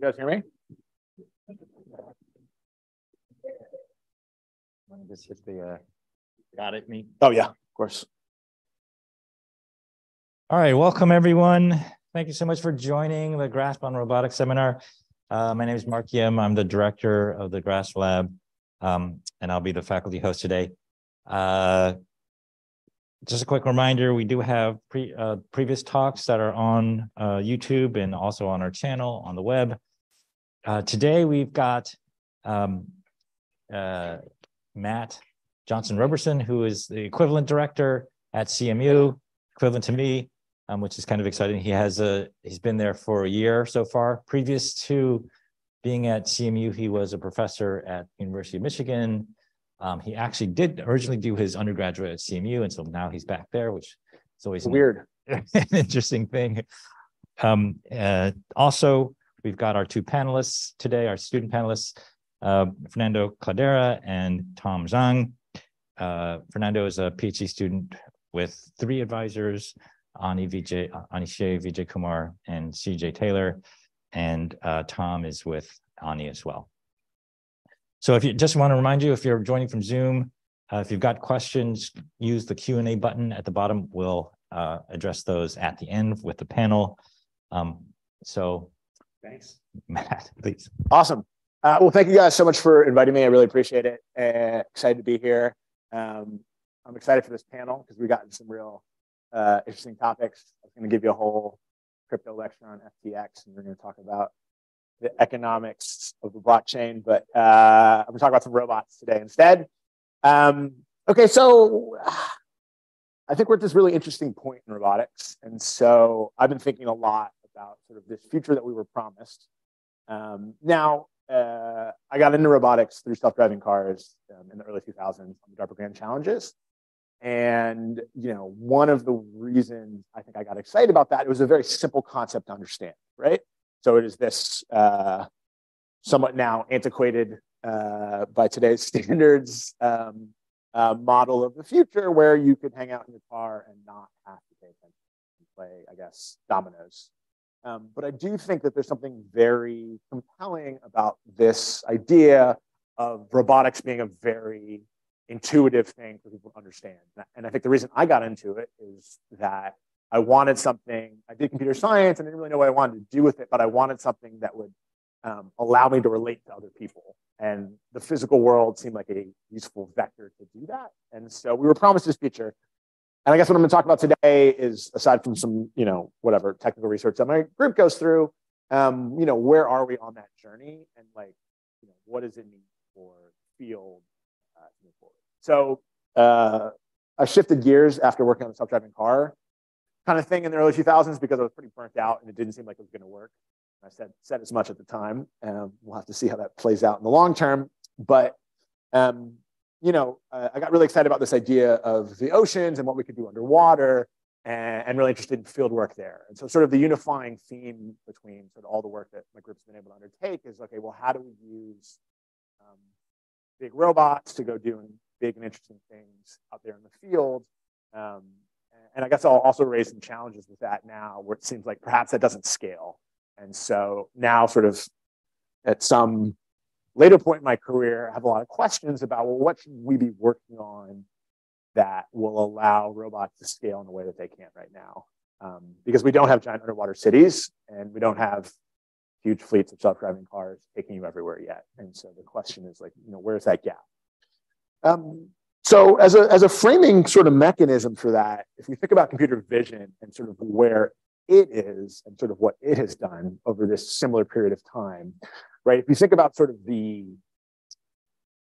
You guys hear me? Just hit the, uh, got it, me. Oh, yeah, of course. All right, welcome everyone. Thank you so much for joining the GRASP on Robotics seminar. Uh, my name is Mark Yim. I'm the director of the GRASP lab, um, and I'll be the faculty host today. Uh, just a quick reminder, we do have pre, uh, previous talks that are on uh, YouTube and also on our channel on the web. Uh, today we've got um, uh, Matt Johnson Roberson, who is the equivalent director at CMU, equivalent to me, um, which is kind of exciting. He has a he's been there for a year so far. Previous to being at CMU, he was a professor at University of Michigan. Um, he actually did originally do his undergraduate at CMU, and so now he's back there, which is always weird, an interesting thing. Um, uh, also, We've got our two panelists today, our student panelists, uh, Fernando Cladera and Tom Zhang. Uh, Fernando is a PhD student with three advisors, Ani Vijay, Ani Hsieh Vijay Kumar and CJ Taylor, and uh, Tom is with Ani as well. So if you just want to remind you, if you're joining from Zoom, uh, if you've got questions, use the Q&A button at the bottom. We'll uh, address those at the end with the panel. Um, so Thanks. Matt, please. Awesome. Uh, well, thank you guys so much for inviting me. I really appreciate it. Uh, excited to be here. Um, I'm excited for this panel because we got some real uh, interesting topics. I was going to give you a whole crypto lecture on FTX, and we're going to talk about the economics of the blockchain. But uh, I'm going to talk about some robots today instead. Um, okay, so I think we're at this really interesting point in robotics, and so I've been thinking a lot about sort of this future that we were promised. Um, now, uh, I got into robotics through self-driving cars um, in the early 2000s on the DARPA Grand Challenges. And you know, one of the reasons I think I got excited about that, it was a very simple concept to understand, right? So it is this uh, somewhat now antiquated uh, by today's standards um, uh, model of the future where you could hang out in your car and not have to pay attention and play, I guess, dominoes um, but I do think that there's something very compelling about this idea of robotics being a very intuitive thing for people to understand. And I think the reason I got into it is that I wanted something, I did computer science and I didn't really know what I wanted to do with it, but I wanted something that would um, allow me to relate to other people. And the physical world seemed like a useful vector to do that. And so we were promised this feature. And I guess what I'm going to talk about today is, aside from some, you know, whatever technical research that my group goes through, um, you know, where are we on that journey, and like, you know, what does it mean for field uh? So uh, I shifted gears after working on the self-driving car kind of thing in the early 2000s because I was pretty burnt out and it didn't seem like it was going to work. I said said as much at the time. Um, we'll have to see how that plays out in the long term. But um, you know, uh, I got really excited about this idea of the oceans and what we could do underwater and, and, really interested in field work there. And so sort of the unifying theme between sort of all the work that my group's been able to undertake is, okay, well, how do we use um, big robots to go doing big and interesting things out there in the field? And I guess I'll also raise some challenges with that now where it seems like perhaps that doesn't scale. And so now sort of at some later point in my career, I have a lot of questions about well, what should we be working on that will allow robots to scale in a way that they can't right now? Um, because we don't have giant underwater cities and we don't have huge fleets of self-driving cars taking you everywhere yet. And so the question is like, you know, where's that gap? Um, so as a, as a framing sort of mechanism for that, if we think about computer vision and sort of where it is and sort of what it has done over this similar period of time, right? If you think about sort of the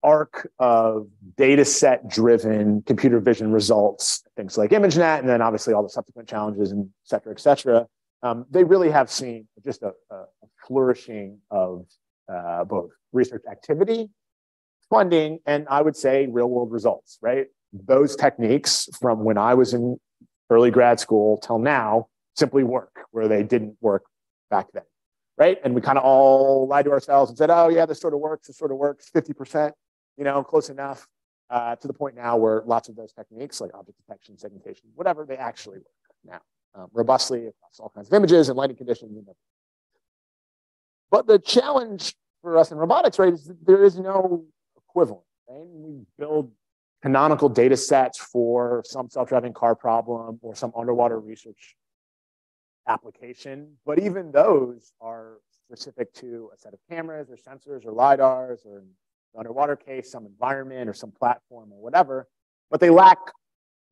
arc of data set driven computer vision results, things like ImageNet, and then obviously all the subsequent challenges and et cetera, et cetera, um, they really have seen just a, a flourishing of uh, both research activity, funding, and I would say real world results, right? Those techniques from when I was in early grad school till now simply work where they didn't work back then right? And we kind of all lied to ourselves and said, oh, yeah, this sort of works, this sort of works, 50%, you know, close enough uh, to the point now where lots of those techniques like object detection, segmentation, whatever, they actually work now. um, robustly across all kinds of images and lighting conditions. And but the challenge for us in robotics, right, is there is no equivalent. Right? We build canonical data sets for some self-driving car problem or some underwater research application, but even those are specific to a set of cameras or sensors or LiDARs or underwater case, some environment or some platform or whatever, but they lack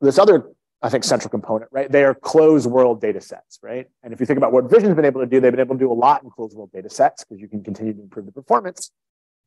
this other, I think, central component, right? They are closed world data sets, right? And if you think about what Vision's been able to do, they've been able to do a lot in closed world data sets because you can continue to improve the performance.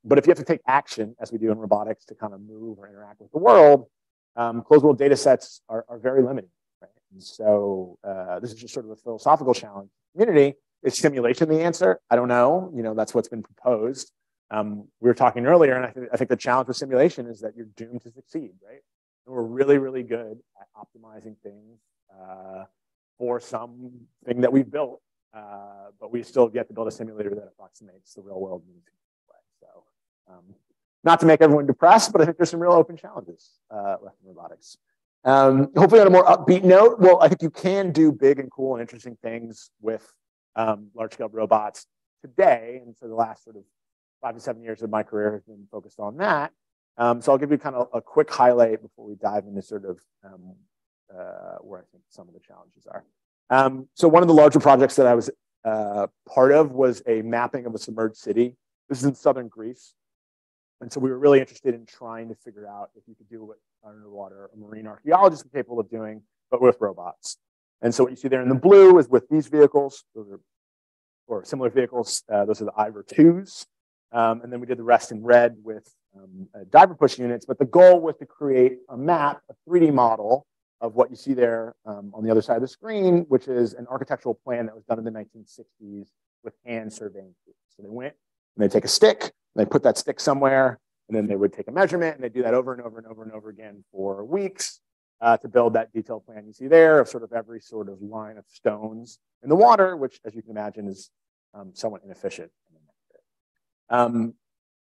But if you have to take action, as we do in robotics, to kind of move or interact with the world, um, closed world data sets are, are very limiting. Right? And so uh, this is just sort of a philosophical challenge. Community is simulation the answer? I don't know. You know, that's what's been proposed. Um, we were talking earlier, and I, th- I think the challenge with simulation is that you're doomed to succeed, right? And we're really, really good at optimizing things uh, for something that we've built, uh, but we still have yet to build a simulator that approximates the real world. So, um, not to make everyone depressed, but I think there's some real open challenges uh, left in robotics. Um, hopefully, on a more upbeat note, well, I think you can do big and cool and interesting things with um, large scale robots today. And for the last sort of five to seven years of my career has been focused on that. Um, so I'll give you kind of a quick highlight before we dive into sort of um, uh, where I think some of the challenges are. Um, so one of the larger projects that I was uh, part of was a mapping of a submerged city. This is in southern Greece. And so we were really interested in trying to figure out if you could do what underwater marine archaeologists are capable of doing, but with robots. And so what you see there in the blue is with these vehicles, those are, or similar vehicles, uh, those are the Iver 2s. Um, and then we did the rest in red with um, uh, diver push units. But the goal was to create a map, a 3D model of what you see there um, on the other side of the screen, which is an architectural plan that was done in the 1960s with hand surveying. So they went and they take a stick, they put that stick somewhere, and then they would take a measurement, and they do that over and over and over and over again for weeks uh, to build that detailed plan you see there of sort of every sort of line of stones in the water, which, as you can imagine, is um, somewhat inefficient. Um,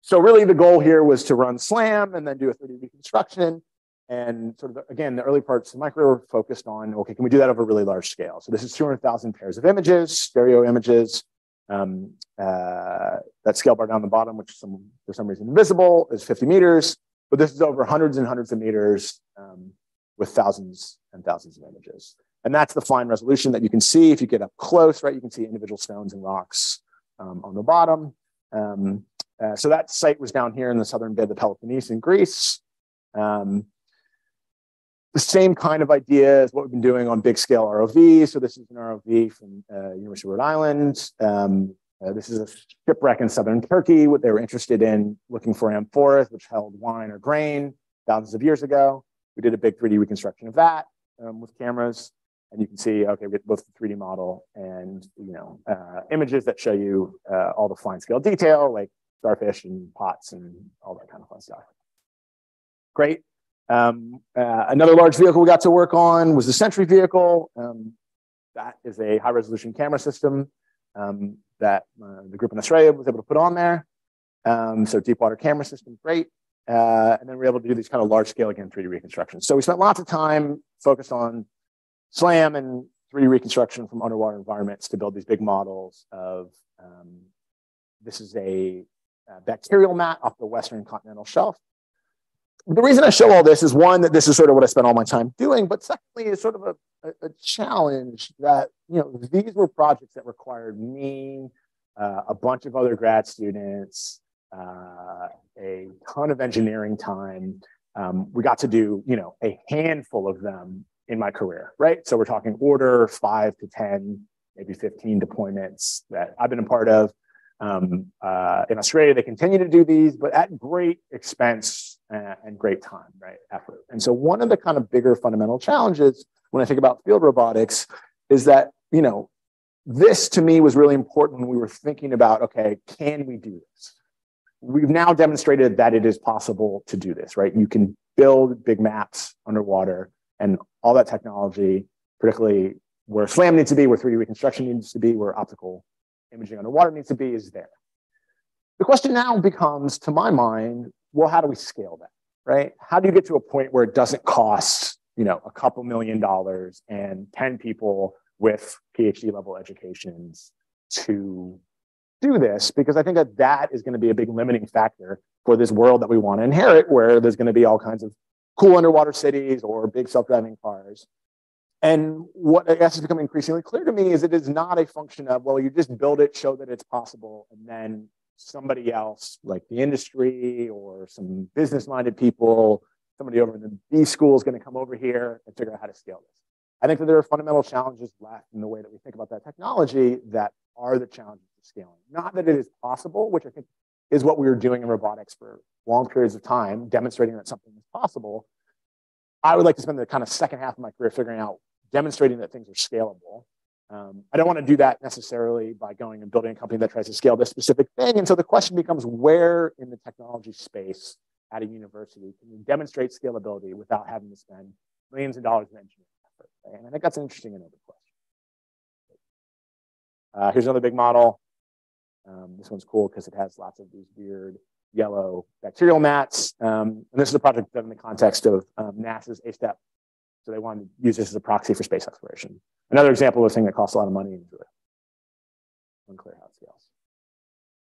so really the goal here was to run SLAM and then do a 3D reconstruction. And sort of, again, the early parts of micro were focused on, okay, can we do that over a really large scale? So this is 200,000 pairs of images, stereo images. Um, uh, that scale bar down the bottom, which some, for some reason invisible, is 50 meters. But this is over hundreds and hundreds of meters um, with thousands and thousands of images. And that's the fine resolution that you can see. If you get up close, right, you can see individual stones and rocks um, on the bottom. Um, uh, so that site was down here in the southern bed of the Peloponnese in Greece. Um, the same kind of idea as what we've been doing on big scale ROV. So this is an ROV from uh, University of Rhode Island. Um, uh, this is a shipwreck in southern Turkey. What they were interested in looking for amphoras, which held wine or grain thousands of years ago. We did a big 3D reconstruction of that um, with cameras. And you can see, okay, we get both the 3D model and, you know, uh, images that show you uh, all the fine scale detail, like starfish and pots and all that kind of fun stuff. Great. Um, uh, another large vehicle we got to work on was the Sentry vehicle. Um, that is a high resolution camera system um, that uh, the group in Australia was able to put on there. Um, so deep water camera system, great. Uh, and then we are able to do these kind of large scale, again, 3D reconstructions. So we spent lots of time focused on SLAM and 3D reconstruction from underwater environments to build these big models of um, this is a, a, bacterial mat off the western continental shelf. The reason I show all this is one, that this is sort of what I spent all my time doing, but secondly, it's sort of a, a, a challenge that, you know, these were projects that required me, uh, a bunch of other grad students, uh, a ton of engineering time. Um, we got to do, you know, a handful of them in my career, right? So we're talking order five to 10, maybe 15 deployments that I've been a part of. Um, uh, in Australia, they continue to do these, but at great expense and, great time, right? Effort. And so one of the kind of bigger fundamental challenges when I think about field robotics is that, you know, this to me was really important when we were thinking about, okay, can we do this? We've now demonstrated that it is possible to do this, right? You can build big maps underwater and all that technology, particularly where SLAM needs to be, where 3D reconstruction needs to be, where optical imaging underwater needs to be, is there. The question now becomes, to my mind, well, how do we scale that, right? How do you get to a point where it doesn't cost, you know, a couple million dollars and 10 people with PhD level educations to do this because I think that that is going to be a big limiting factor for this world that we want to inherit, where there's going to be all kinds of cool underwater cities or big self-driving cars. And what I guess is becoming increasingly clear to me is it is not a function of, well, you just build it, show that it's possible, and then somebody else, like the industry or some business-minded people, somebody over in the B school is going to come over here and figure out how to scale this. I think that there are fundamental challenges left in the way that we think about that technology that are the challenges of scaling. Not that it is possible, which I think is what we were doing in robotics for long periods of time, demonstrating that something is possible. I would like to spend the kind of second half of my career figuring out, demonstrating that things are scalable. Um, I don't want to do that necessarily by going and building a company that tries to scale this specific thing. And so the question becomes where in the technology space at a university can you demonstrate scalability without having to spend millions of dollars in engineering effort? And I think that's an interesting and open question. Uh, here's another big model. Um, this one's cool because it has lots of these weird yellow bacterial mats. Um, and this is a project done in the context of um, NASA's ASTEP. So they wanted to use this as a proxy for space exploration. Another example of a thing that costs a lot of money and is unclear how it scales.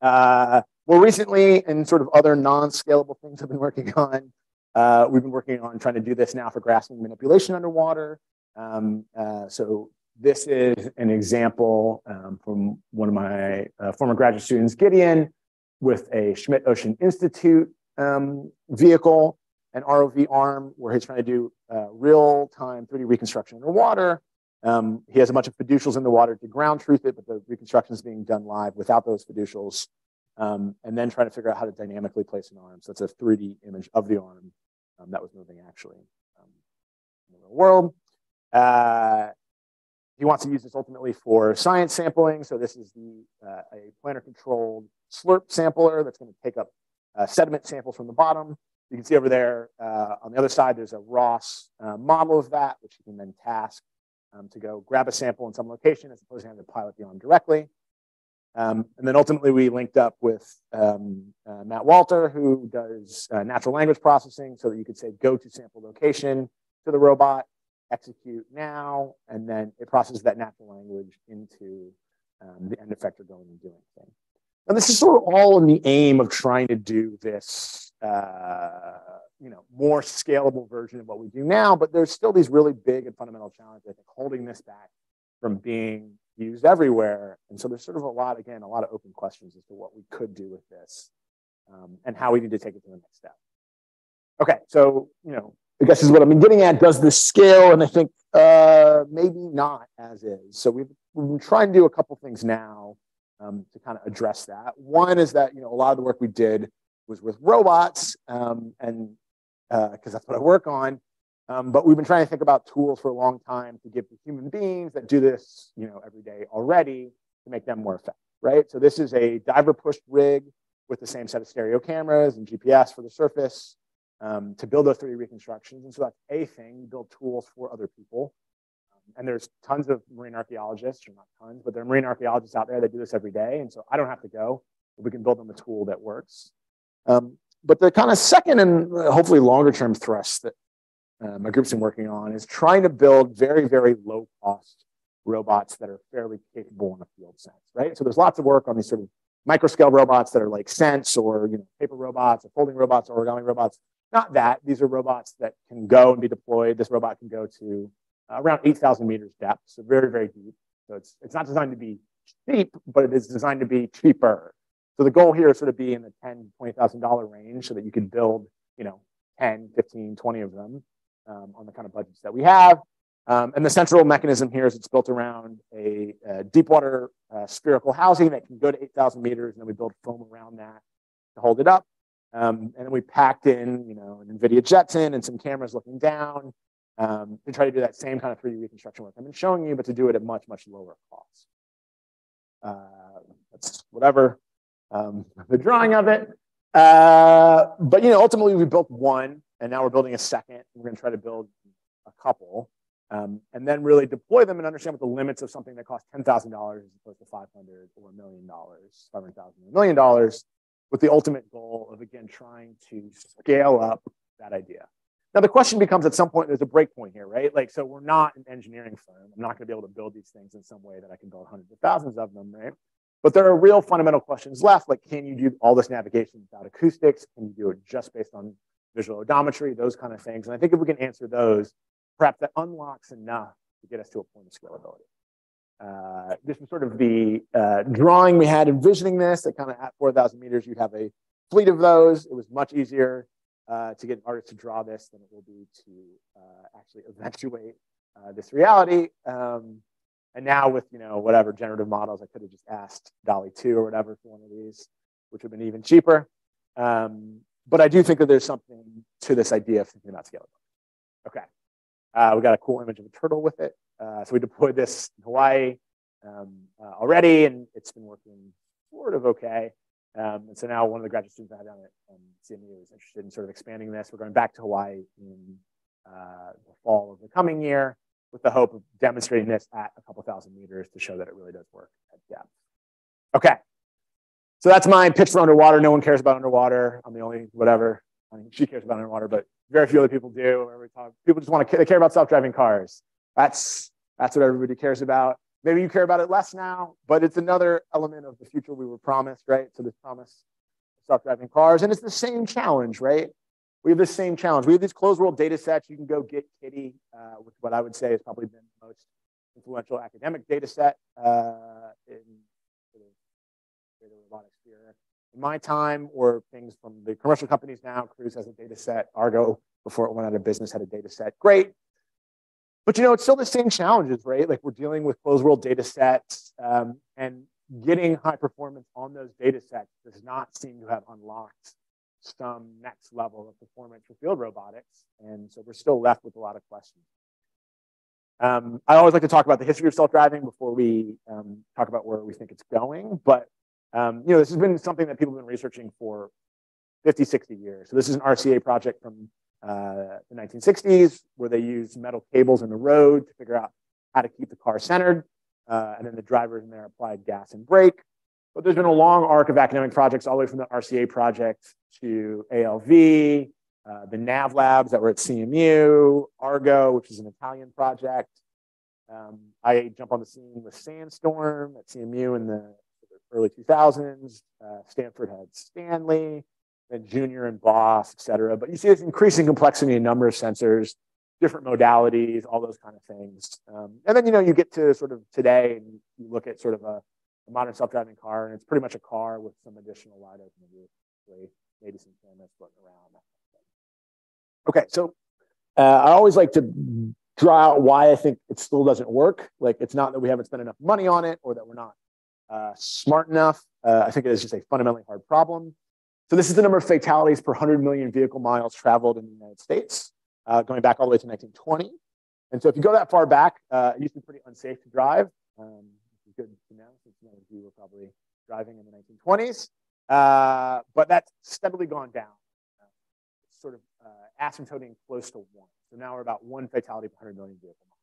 Uh, more recently, and sort of other non-scalable things I've been working on, uh, we've been working on trying to do this now for grasping manipulation underwater. Um, uh, so this is an example um, from one of my uh, former graduate students, Gideon, with a Schmidt Ocean Institute um, vehicle, an ROV arm, where he's trying to do uh, real-time 3D reconstruction underwater. Um, he has a bunch of fiducials in the water to ground truth it, but the reconstruction is being done live without those fiducials. Um, and then trying to figure out how to dynamically place an arm. So it's a 3D image of the arm um, that was moving actually um, in the real world. Uh, he wants to use this ultimately for science sampling. So this is the uh, a planar controlled slurp sampler that's going to take up uh, sediment samples from the bottom. You can see over there uh, on the other side, there's a ROS uh, model of that, which you can then task um, to go grab a sample in some location as opposed to having to pilot the arm directly. Um, and then ultimately we linked up with um, uh, Matt Walter, who does uh, natural language processing so that you could say, go to sample location to the robot execute now, and then it processes that natural language into um, the end effector going and doing thing. And this is sort of all in the aim of trying to do this, uh, you know, more scalable version of what we do now. But there's still these really big and fundamental challenges, I think, holding this back from being used everywhere. And so there's sort of a lot, again, a lot of open questions as to what we could do with this um, and how we need to take it to the next step. Okay, so, you know, I guess is what I'm getting at. Does this scale? And I think uh, maybe not as is. So we've, we've been trying to do a couple things now um, to kind of address that. One is that you know a lot of the work we did was with robots, um, and because uh, that's what I work on. Um, but we've been trying to think about tools for a long time to give the human beings that do this, you know, every day already to make them more effective, right? So this is a diver pushed rig with the same set of stereo cameras and GPS for the surface um, to build those 3D reconstructions. And so that's a thing. Build tools for other people. Um, and there's tons of marine archaeologists, or not tons, but there are marine archaeologists out there that do this every day. And so I don't have to go. We can build them a tool that works. Um, but the kind of second and hopefully longer term thrust that uh, my group's been working on is trying to build very, very low cost robots that are fairly capable in a field sense, right? So there's lots of work on these sort of microscale robots that are like Sense or you know, paper robots or folding robots or origami robots not that. These are robots that can go and be deployed. This robot can go to uh, around 8,000 meters depth, so very, very deep. So it's, it's not designed to be cheap, but it is designed to be cheaper. So the goal here is sort of be in the ten, $20,000 range so that you can build, you know, 10, 15, 20 of them um, on the kind of budgets that we have. Um, and the central mechanism here is it's built around a, a deep water uh, spherical housing that can go to 8,000 meters, and then we build foam around that to hold it up. Um, and then we packed in, you know, an NVIDIA Jetson and some cameras looking down um, to try to do that same kind of 3D reconstruction work I've been showing you, but to do it at much, much lower cost. Uh, that's whatever, um, the drawing of it. Uh, but, you know, ultimately we built one and now we're building a second. We're going to try to build a couple um, and then really deploy them and understand what the limits of something that costs $10,000 as opposed to 500 or a million dollars, 500,000 or a million dollars with the ultimate goal of, again, trying to scale up that idea. Now the question becomes at some point there's a break point here, right? Like, so we're not an engineering firm. I'm not going to be able to build these things in some way that I can build hundreds of thousands of them, right? But there are real fundamental questions left, like can you do all this navigation without acoustics? Can you do it just based on visual odometry, those kind of things? And I think if we can answer those, perhaps that unlocks enough to get us to a point of scalability. Uh, this is sort of the uh, drawing we had envisioning this, that kind of at 4,000 meters, you'd have a fleet of those. It was much easier uh, to get artists to draw this than it will be to uh, actually eventuate uh, this reality. Um, and now with you know whatever generative models, I could have just asked DALL-E 2 or whatever for one of these, which would have been even cheaper. Um, but I do think that there's something to this idea of thinking about scalability. Okay, uh, we got a cool image of a turtle with it. Uh, so we deployed this in Hawaii um, uh, already, and it's been working sort of okay. Um, and so now one of the graduate students I had down at um, CMU is interested in sort of expanding this. We're going back to Hawaii in uh, the fall of the coming year with the hope of demonstrating this at a couple thousand meters to show that it really does work at depth. Okay. So that's my pitch for underwater. No one cares about underwater. I'm the only whatever. I mean, she cares about underwater, but very few other people do. People just want to they care about self-driving cars. That's that's what everybody cares about. Maybe you care about it less now, but it's another element of the future we were promised, right? So this promise self-driving cars, and it's the same challenge, right? We have the same challenge. We have these closed world data sets. You can go get KITTI, uh, which what I would say has probably been the most influential academic data set uh, in the robotics sphere. In my time, or things from the commercial companies now, Cruise has a data set, Argo, before it went out of business, had a data set. Great. But you know, it's still the same challenges, right? Like we're dealing with closed world data sets um, and getting high performance on those data sets does not seem to have unlocked some next level of performance for field robotics. And so we're still left with a lot of questions. Um, I always like to talk about the history of self-driving before we um, talk about where we think it's going. But um, you know, this has been something that people have been researching for 50, 60 years. So this is an RCA project from uh, the 1960s, where they used metal cables in the road to figure out how to keep the car centered. Uh, and then the drivers in there applied gas and brake. But there's been a long arc of academic projects all the way from the RCA project to ALV, uh, the Navlabs that were at CMU, Argo, which is an Italian project. Um, I jump on the scene with Sandstorm at CMU in the early 2000s. Uh, Stanford had Stanley then Junior and Boss, et cetera. But you see this increasing complexity in number of sensors, different modalities, all those kind of things. Um, and then, you know, you get to sort of today and you look at sort of a, a modern self-driving car and it's pretty much a car with some additional LiDARs in the roof, maybe some cameras floating around. Okay, so uh, I always like to draw out why I think it still doesn't work. Like it's not that we haven't spent enough money on it or that we're not uh, smart enough. Uh, I think it is just a fundamentally hard problem. So this is the number of fatalities per 100 million vehicle miles traveled in the United States, uh, going back all the way to 1920. And so if you go that far back, uh, it used to be pretty unsafe to drive. Um, good to know since many of you were probably driving in the 1920s. Uh, but that's steadily gone down, uh, sort of uh, asymptoting close to one. So now we're about one fatality per 100 million vehicle miles.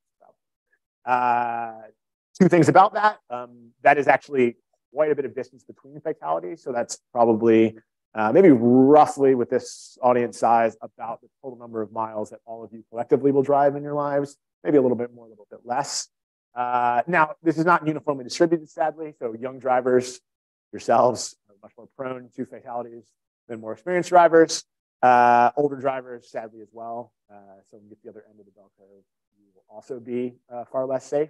Uh, two things about that. Um, that is actually quite a bit of distance between fatalities. So that's probably uh, maybe roughly with this audience size, about the total number of miles that all of you collectively will drive in your lives, maybe a little bit more, a little bit less. Uh, now, this is not uniformly distributed, sadly. So young drivers, yourselves, are much more prone to fatalities than more experienced drivers. Uh, older drivers, sadly, as well. Uh, so when you get the other end of the bell curve, you will also be uh, far less safe.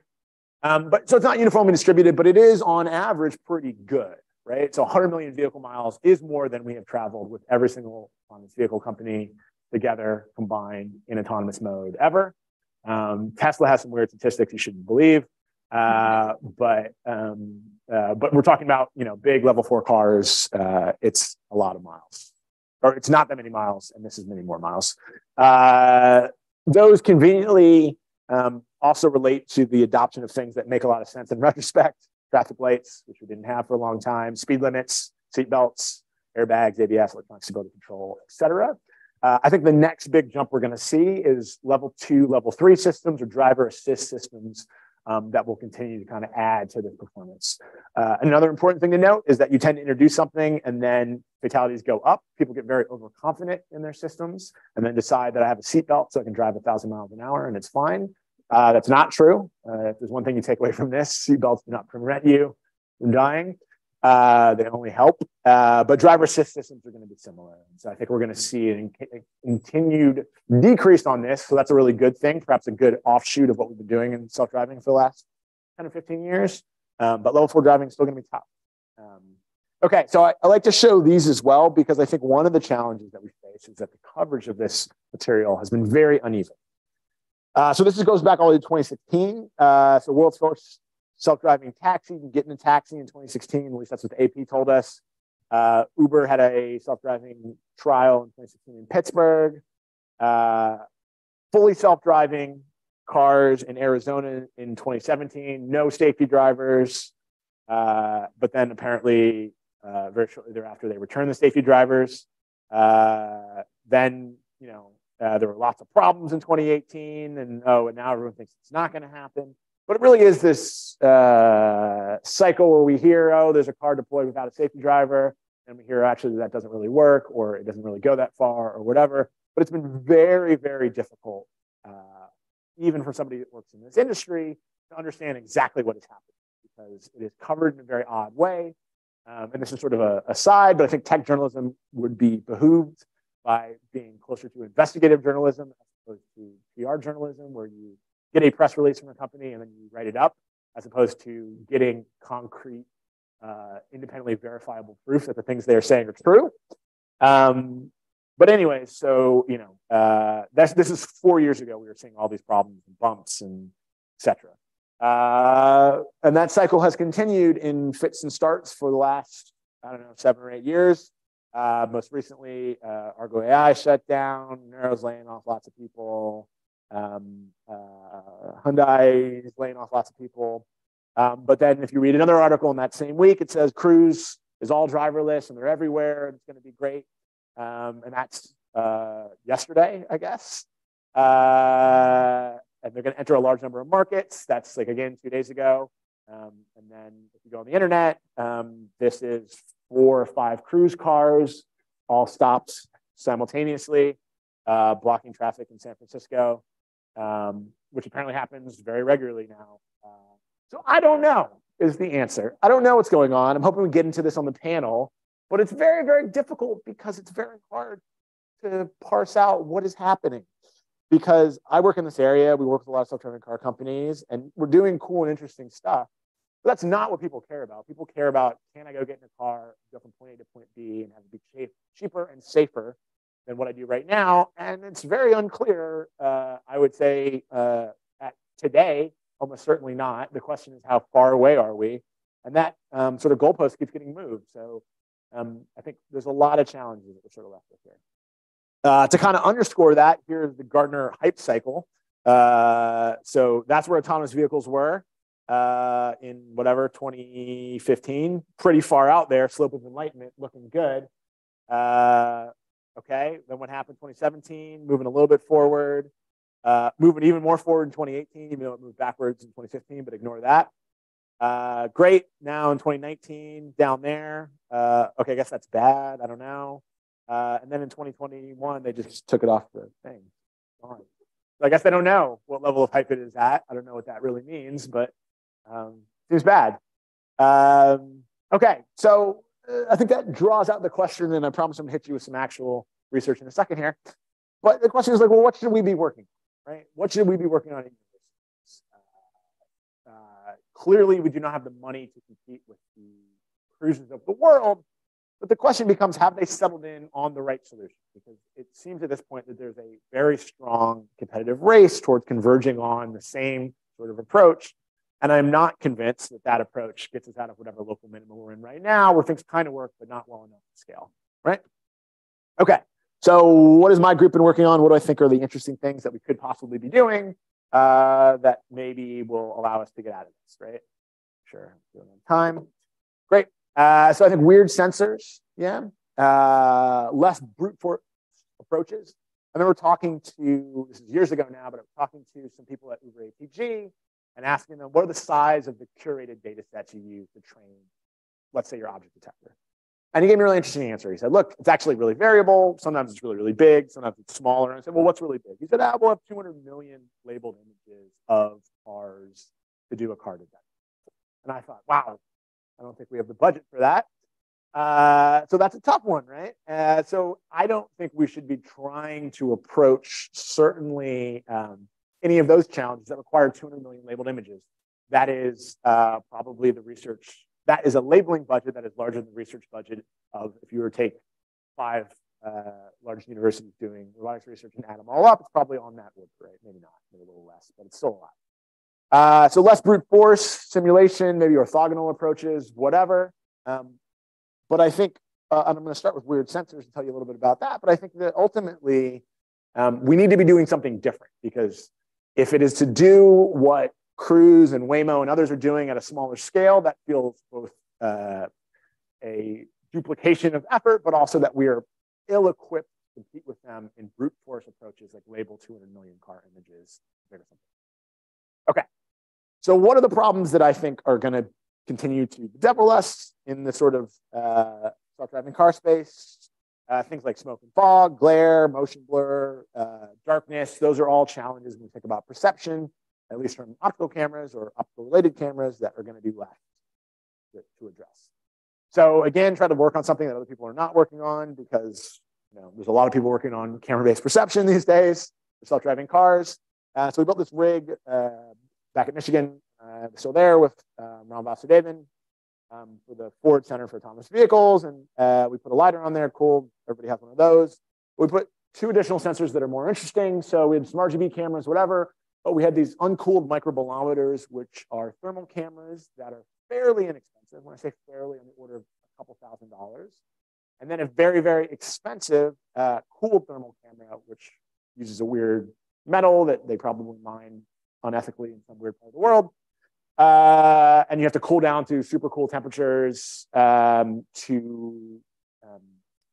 Um, but so it's not uniformly distributed, but it is on average pretty good right? So 100 million vehicle miles is more than we have traveled with every single autonomous vehicle company together combined in autonomous mode ever. Um, Tesla has some weird statistics you shouldn't believe, uh, but um, uh, but we're talking about you know big level four cars. Uh, it's a lot of miles, or it's not that many miles, and this is many more miles. Uh, those conveniently um, also relate to the adoption of things that make a lot of sense in retrospect traffic lights, which we didn't have for a long time, speed limits, seat belts, airbags, ABS, electronic stability control, et cetera. Uh, I think the next big jump we're going to see is level two, level three systems or driver assist systems um, that will continue to kind of add to the performance. Uh, another important thing to note is that you tend to introduce something and then fatalities go up. People get very overconfident in their systems and then decide that I have a seatbelt so I can drive a thousand miles an hour and it's fine. Uh, that's not true. Uh, if there's one thing you take away from this, seatbelts do not prevent you from dying. Uh, they only help, uh, but driver assist systems are going to be similar. So I think we're going to see an continued decrease on this. So that's a really good thing, perhaps a good offshoot of what we've been doing in self-driving for the last 10 or 15 years. Um, but level four driving is still going to be tough. Um, okay, so I, I, like to show these as well because I think one of the challenges that we face is that the coverage of this material has been very uneven. Uh, so this goes back all the way to 2016. Uh, so world's first self-driving taxi. You can get in a taxi in 2016. At least that's what the AP told us. Uh, Uber had a self-driving trial in 2016 in Pittsburgh. Uh, fully self-driving cars in Arizona in 2017. No safety drivers. Uh, but then apparently, uh, very shortly thereafter, they returned the safety drivers. Uh, then, you know, uh, there were lots of problems in 2018, and oh, and now everyone thinks it's not going to happen. But it really is this uh, cycle where we hear, oh, there's a car deployed without a safety driver, and we hear actually that doesn't really work, or it doesn't really go that far, or whatever. But it's been very, very difficult, uh, even for somebody that works in this industry, to understand exactly what is happening because it is covered in a very odd way. Um, and this is sort of a aside, but I think tech journalism would be behooved by being closer to investigative journalism as opposed to PR journalism, where you get a press release from a company and then you write it up, as opposed to getting concrete, uh, independently verifiable proof that the things they're saying are true. Um, but anyway, so you know, uh, that's this is four years ago. We were seeing all these problems and bumps and etc. Uh, and that cycle has continued in fits and starts for the last I don't know seven or eight years. Uh, most recently, uh, Argo AI shut down. Nuro's laying off lots of people. Um, uh, Hyundai is laying off lots of people. Um, but then if you read another article in that same week, it says Cruise is all driverless and they're everywhere. And it's going to be great. Um, and that's uh, yesterday, I guess. Uh, and they're going to enter a large number of markets. That's like, again, two days ago. Um, and then if you go on the internet, um, this is four or five Cruise cars, all stops simultaneously, uh, blocking traffic in San Francisco um, which apparently happens very regularly now. Uh, so I don't know is the answer. I don't know what's going on. I'm hoping we get into this on the panel, but it's very, very difficult because it's very hard to parse out what is happening. Because I work in this area, we work with a lot of self-driving car companies, and we're doing cool and interesting stuff. But that's not what people care about. People care about can I go get in a car, go from point A to point B, and have it be cheaper and safer than what I do right now. And it's very unclear, uh, I would say, uh, at today, almost certainly not. The question is, how far away are we? And that um, sort of goalpost keeps getting moved. So um, I think there's a lot of challenges that we're sort of left with here. Uh, to kind of underscore that, here's the Gartner hype cycle. Uh, so that's where autonomous vehicles were uh, in whatever 2015, pretty far out there. Slope of enlightenment, looking good. Okay, then what happened 2017? Moving a little bit forward, uh, moving even more forward in 2018, even though it moved backwards in 2015, but ignore that. Uh, great. Now in 2019, down there. Uh, okay, I guess that's bad. I don't know. Uh, and then in 2021, they just took it off the thing. So I guess they don't know what level of hype it is at. I don't know what that really means, but um, seems bad. Um, okay, so I think that draws out the question, and I promise I'm going to hit you with some actual research in a second here. But the question is like, well, what should we be working on, right? What should we be working on uh, uh, clearly, we do not have the money to compete with the Cruises of the world. But the question becomes, have they settled in on the right solution? Because it seems at this point that there's a very strong competitive race towards converging on the same sort of approach and I'm not convinced that that approach gets us out of whatever local minimum we're in right now, where things kind of work, but not well enough to scale, right? Okay, so what has my group been working on? What do I think are the interesting things that we could possibly be doing uh, that maybe will allow us to get out of this, right? Sure, doing time. Great. Uh, so I think weird sensors, yeah. Uh, less brute force approaches. I remember talking to, this is years ago now, but I was talking to some people at Uber ATG and asking them what are the size of the curated data sets you use to train, let's say, your object detector. And he gave me a really interesting answer. He said, look, it's actually really variable. Sometimes it's really, really big. Sometimes it's smaller. And I said, well, what's really big? He said, ah, we'll have 200 million labeled images of cars to do a car detector. And I thought, wow, I don't think we have the budget for that. Uh, so that's a tough one, right? Uh, so I don't think we should be trying to approach certainly um, any of those challenges that require 200 million labeled images. That is uh, probably the research that is a labeling budget that is larger than the research budget of if you were to take five uh, large universities doing robotics research and add them all up, it's probably on that order, right? Maybe not, maybe a little less, but it's still a lot. Uh, so less brute force simulation, maybe orthogonal approaches, whatever. Um, but I think, uh, and I'm going to start with weird sensors and tell you a little bit about that. But I think that ultimately, um, we need to be doing something different because if it is to do what Cruise and Waymo and others are doing at a smaller scale. That feels both uh, a duplication of effort, but also that we are ill equipped to compete with them in brute force approaches like label 200 million car images. Okay, so what are the problems that I think are going to continue to bedevil us in the sort of uh, self-driving car space? Uh, things like smoke and fog, glare, motion blur, uh, darkness, those are all challenges when we think about perception at least from optical cameras or optical related cameras that are going to be left to, to address. So again, try to work on something that other people are not working on because you know, there's a lot of people working on camera-based perception these days self-driving cars. Uh, so we built this rig uh, back at Michigan, uh, still there with um, Ram Vasudevan um, for the Ford Center for Autonomous Vehicles. And uh, we put a LiDAR on there, cool. Everybody has one of those. We put two additional sensors that are more interesting. So we had some RGB cameras, whatever. But we had these uncooled microbolometers, which are thermal cameras that are fairly inexpensive. When I say fairly, on the order of a couple thousand dollars. And then a very, very expensive uh, cooled thermal camera, which uses a weird metal that they probably mine unethically in some weird part of the world. Uh, and you have to cool down to super cool temperatures um, to um,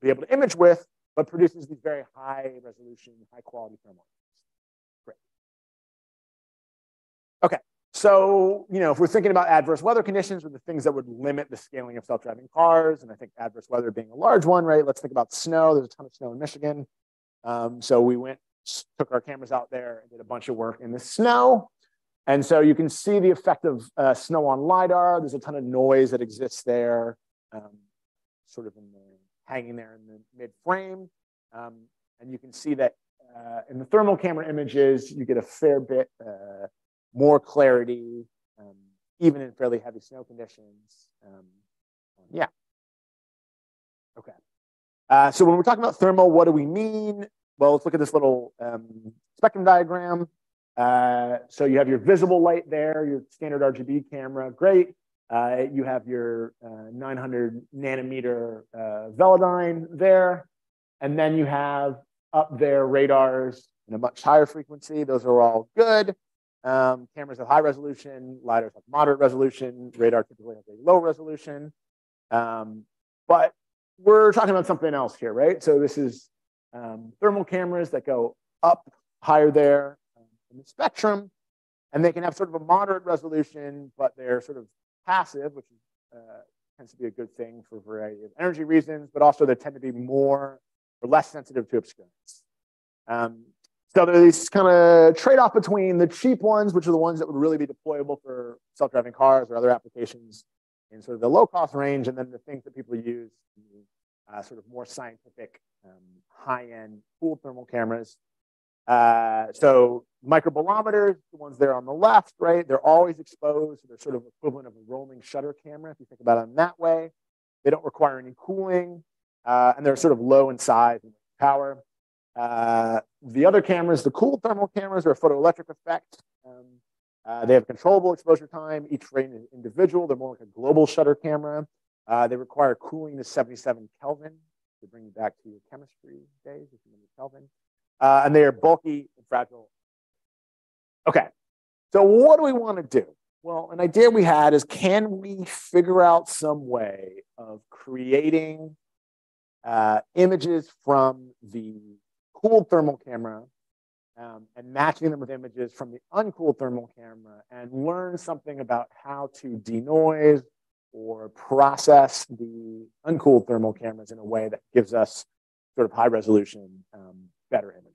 be able to image with, but produces these very high resolution, high quality thermal. Great. Okay, so you know, if we're thinking about adverse weather conditions or the things that would limit the scaling of self-driving cars, and I think adverse weather being a large one, right? Let's think about snow. There's a ton of snow in Michigan. Um, so we went, took our cameras out there and did a bunch of work in the snow. And so you can see the effect of uh, snow on LiDAR. There's a ton of noise that exists there, um, sort of in the, hanging there in the mid frame. Um, and you can see that uh, in the thermal camera images, you get a fair bit uh, more clarity, um, even in fairly heavy snow conditions. Um, yeah. Okay. Uh, so when we're talking about thermal, what do we mean? Well, let's look at this little um, spectrum diagram. Uh, so you have your visible light there, your standard RGB camera, great. Uh, you have your uh, 900 nanometer uh, Velodyne there. And then you have up there radars in a much higher frequency. Those are all good. Um, cameras have high resolution, LiDARs have moderate resolution, radar typically has a low resolution. Um, but we're talking about something else here, right? So this is um, thermal cameras that go up higher there in the spectrum, and they can have sort of a moderate resolution, but they're sort of passive, which uh, tends to be a good thing for a variety of energy reasons, but also they tend to be more or less sensitive to obscurance. Um, so there's kind of trade-off between the cheap ones, which are the ones that would really be deployable for self-driving cars or other applications in sort of the low-cost range, and then the things that people use, uh, sort of more scientific, um, high-end cooled thermal cameras. Uh, so microbolometers, the ones there on the left, right? They're always exposed. They're sort of equivalent of a rolling shutter camera, if you think about it in that way. They don't require any cooling, uh, and they're sort of low in size and power. Uh, the other cameras, the cooled thermal cameras, are a photoelectric effect. Um, uh, they have controllable exposure time. Each frame is individual. They're more like a global shutter camera. Uh, they require cooling to 77 Kelvin to bring you back to your chemistry days, if you remember Kelvin. Uh, and they are bulky and fragile. Okay, so what do we want to do? Well, an idea we had is can we figure out some way of creating uh, images from the cooled thermal camera um, and matching them with images from the uncooled thermal camera and learn something about how to denoise or process the uncooled thermal cameras in a way that gives us sort of high resolution, um, better imagery.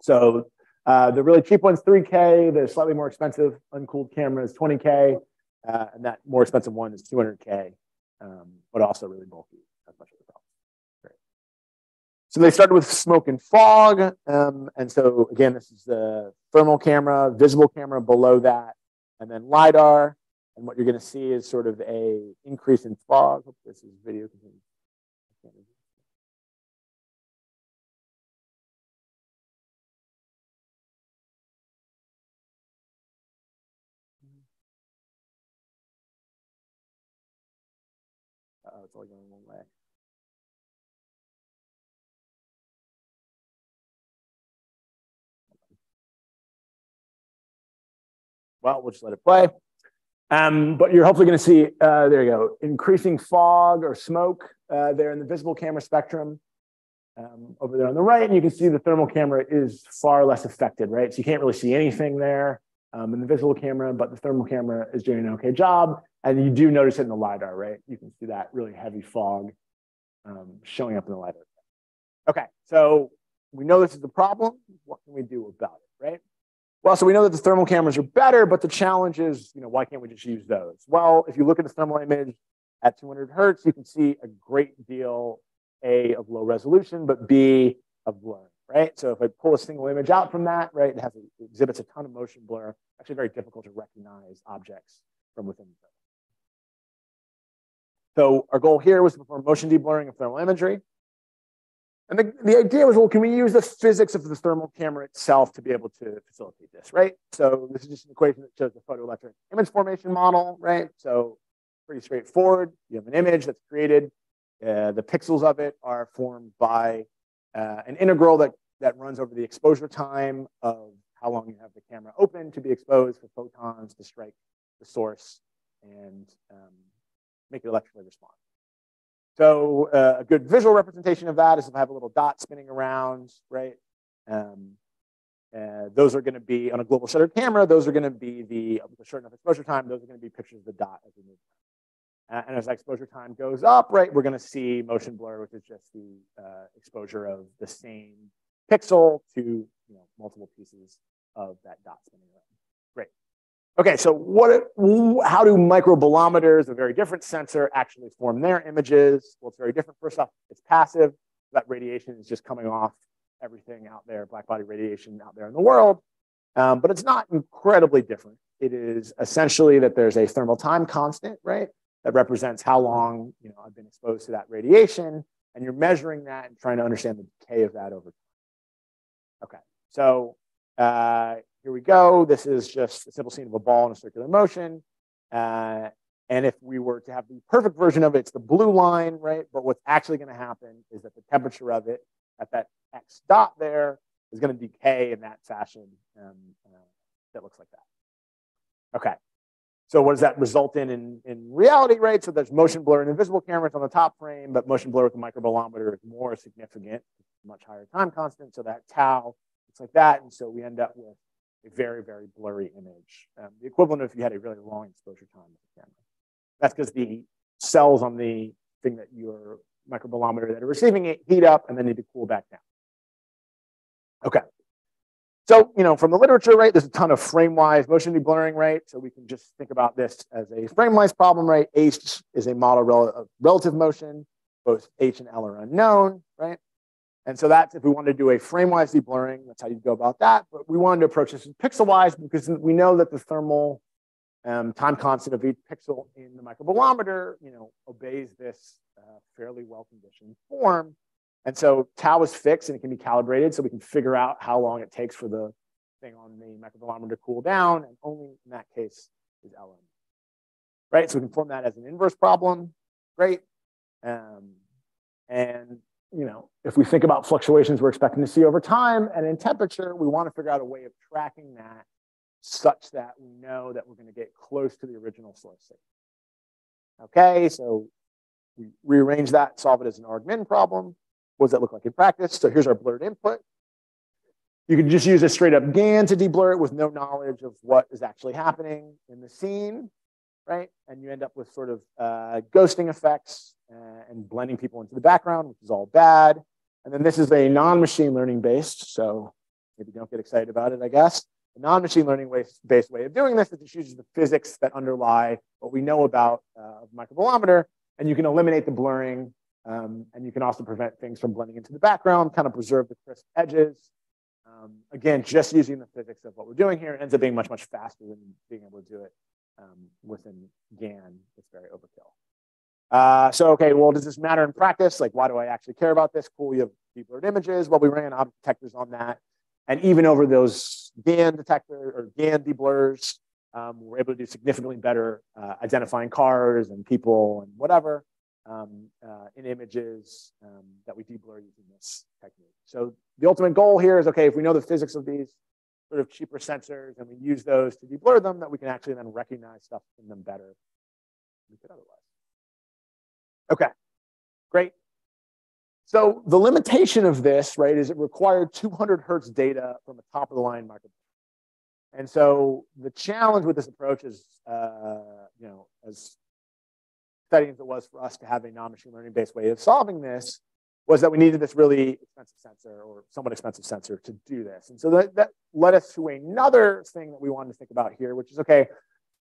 So uh, the really cheap one's 3K, the slightly more expensive uncooled camera is 20K, uh, and that more expensive one is 200K, um, but also really bulky. That's much of the problem. Great. So they started with smoke and fog. Um, and so again, this is the thermal camera, visible camera below that, and then LiDAR. And what you're going to see is sort of a increase in fog. Hope this is video. Oh, it's only going one way. Well, we'll just let it play. Um, but you're hopefully going to see, uh, there you go, increasing fog or smoke uh, there in the visible camera spectrum um, over there on the right. And you can see the thermal camera is far less affected, right? So you can't really see anything there um, in the visible camera, but the thermal camera is doing an okay job. And you do notice it in the LiDAR, right? You can see that really heavy fog um, showing up in the LiDAR. Okay, so we know this is the problem. What can we do about it, right? Well, so we know that the thermal cameras are better, but the challenge is, you know, why can't we just use those? Well, if you look at the thermal image at 200 hertz, you can see a great deal, A, of low resolution, but B, of blur, right? So if I pull a single image out from that, right, it has it exhibits a ton of motion blur. Actually, very difficult to recognize objects from within the. So our goal here was to perform motion deblurring of thermal imagery. And the, the idea was, well, can we use the physics of the thermal camera itself to be able to facilitate this, right? So this is just an equation that shows the photoelectric image formation model, right? So pretty straightforward. You have an image that's created. Uh, the pixels of it are formed by uh, an integral that, that runs over the exposure time of how long you have the camera open to be exposed for photons to strike the source and um, make it electrically respond. So uh, a good visual representation of that is if I have a little dot spinning around, right? Um, uh, those are going to be on a global shutter camera. Those are going to be the a short enough exposure time. Those are going to be pictures of the dot as we move. Uh, and as that exposure time goes up, right, we're going to see motion blur, which is just the uh, exposure of the same pixel to you know multiple pieces of that dot spinning around. Okay, so what? How do microbolometers, a very different sensor, actually form their images? Well, it's very different. First off, it's passive. That radiation is just coming off everything out there, black body radiation out there in the world. Um, but it's not incredibly different. It is essentially that there's a thermal time constant, right? That represents how long you know I've been exposed to that radiation, and you're measuring that and trying to understand the decay of that over time. Okay, so uh, here we go. This is just a simple scene of a ball in a circular motion. Uh, and if we were to have the perfect version of it, it's the blue line, right? But what's actually going to happen is that the temperature of it at that X dot there is going to decay in that fashion um, uh, that looks like that. Okay. So what does that result in, in in reality, right? So there's motion blur and invisible cameras on the top frame, but motion blur with the microbolometer is more significant, much higher time constant. So that tau, looks like that. And so we end up with a very, very blurry image. Um, the equivalent of if you had a really long exposure time with the camera. That's because the cells on the thing that your microbolometer that are receiving it heat up and then need to cool back down. Okay. So, you know, from the literature, right, there's a ton of frame-wise motion deblurring, right? So we can just think about this as a frame-wise problem, right? H is a model of relative motion. Both H and L are unknown, right? And so that's if we wanted to do a frame-wise deblurring, that's how you go about that. But we wanted to approach this pixel-wise because we know that the thermal um, time constant of each pixel in the microbolometer, you know, obeys this uh, fairly well-conditioned form. And so tau is fixed and it can be calibrated so we can figure out how long it takes for the thing on the microbolometer to cool down. And only in that case is LM. Right, so we can form that as an inverse problem. Great. Um, and you know, if we think about fluctuations we're expecting to see over time and in temperature, we want to figure out a way of tracking that such that we know that we're going to get close to the original source. Okay, so we rearrange that, solve it as an argmin problem. What does that look like in practice? So here's our blurred input. You can just use a straight up GAN to deblur it with no knowledge of what is actually happening in the scene, right? And you end up with sort of uh, ghosting effects and blending people into the background, which is all bad. And then this is a non-machine learning based, so maybe don't get excited about it, I guess. A non-machine learning based way of doing this is it uses the physics that underlie what we know about uh, microbolometer, and you can eliminate the blurring, um, and you can also prevent things from blending into the background, kind of preserve the crisp edges. Um, again, just using the physics of what we're doing here ends up being much, much faster than being able to do it um, within GAN. It's very overkill. Uh, so, okay, well, does this matter in practice? Like, why do I actually care about this? Cool, you have deep blurred images. Well, we ran object detectors on that. And even over those GAN detector or GAN deblurs, um, we're able to do significantly better uh, identifying cars and people and whatever um, uh, in images um, that we deblur using this technique. So the ultimate goal here is, okay, if we know the physics of these sort of cheaper sensors and we use those to deblur them, that we can actually then recognize stuff in them better than we could otherwise. Okay, great. So the limitation of this, right, is it required 200 hertz data from a top of the line microphone. And so the challenge with this approach is, uh, you know, as exciting as it was for us to have a non-machine learning based way of solving this, was that we needed this really expensive sensor or somewhat expensive sensor to do this. And so that, that led us to another thing that we wanted to think about here, which is, okay,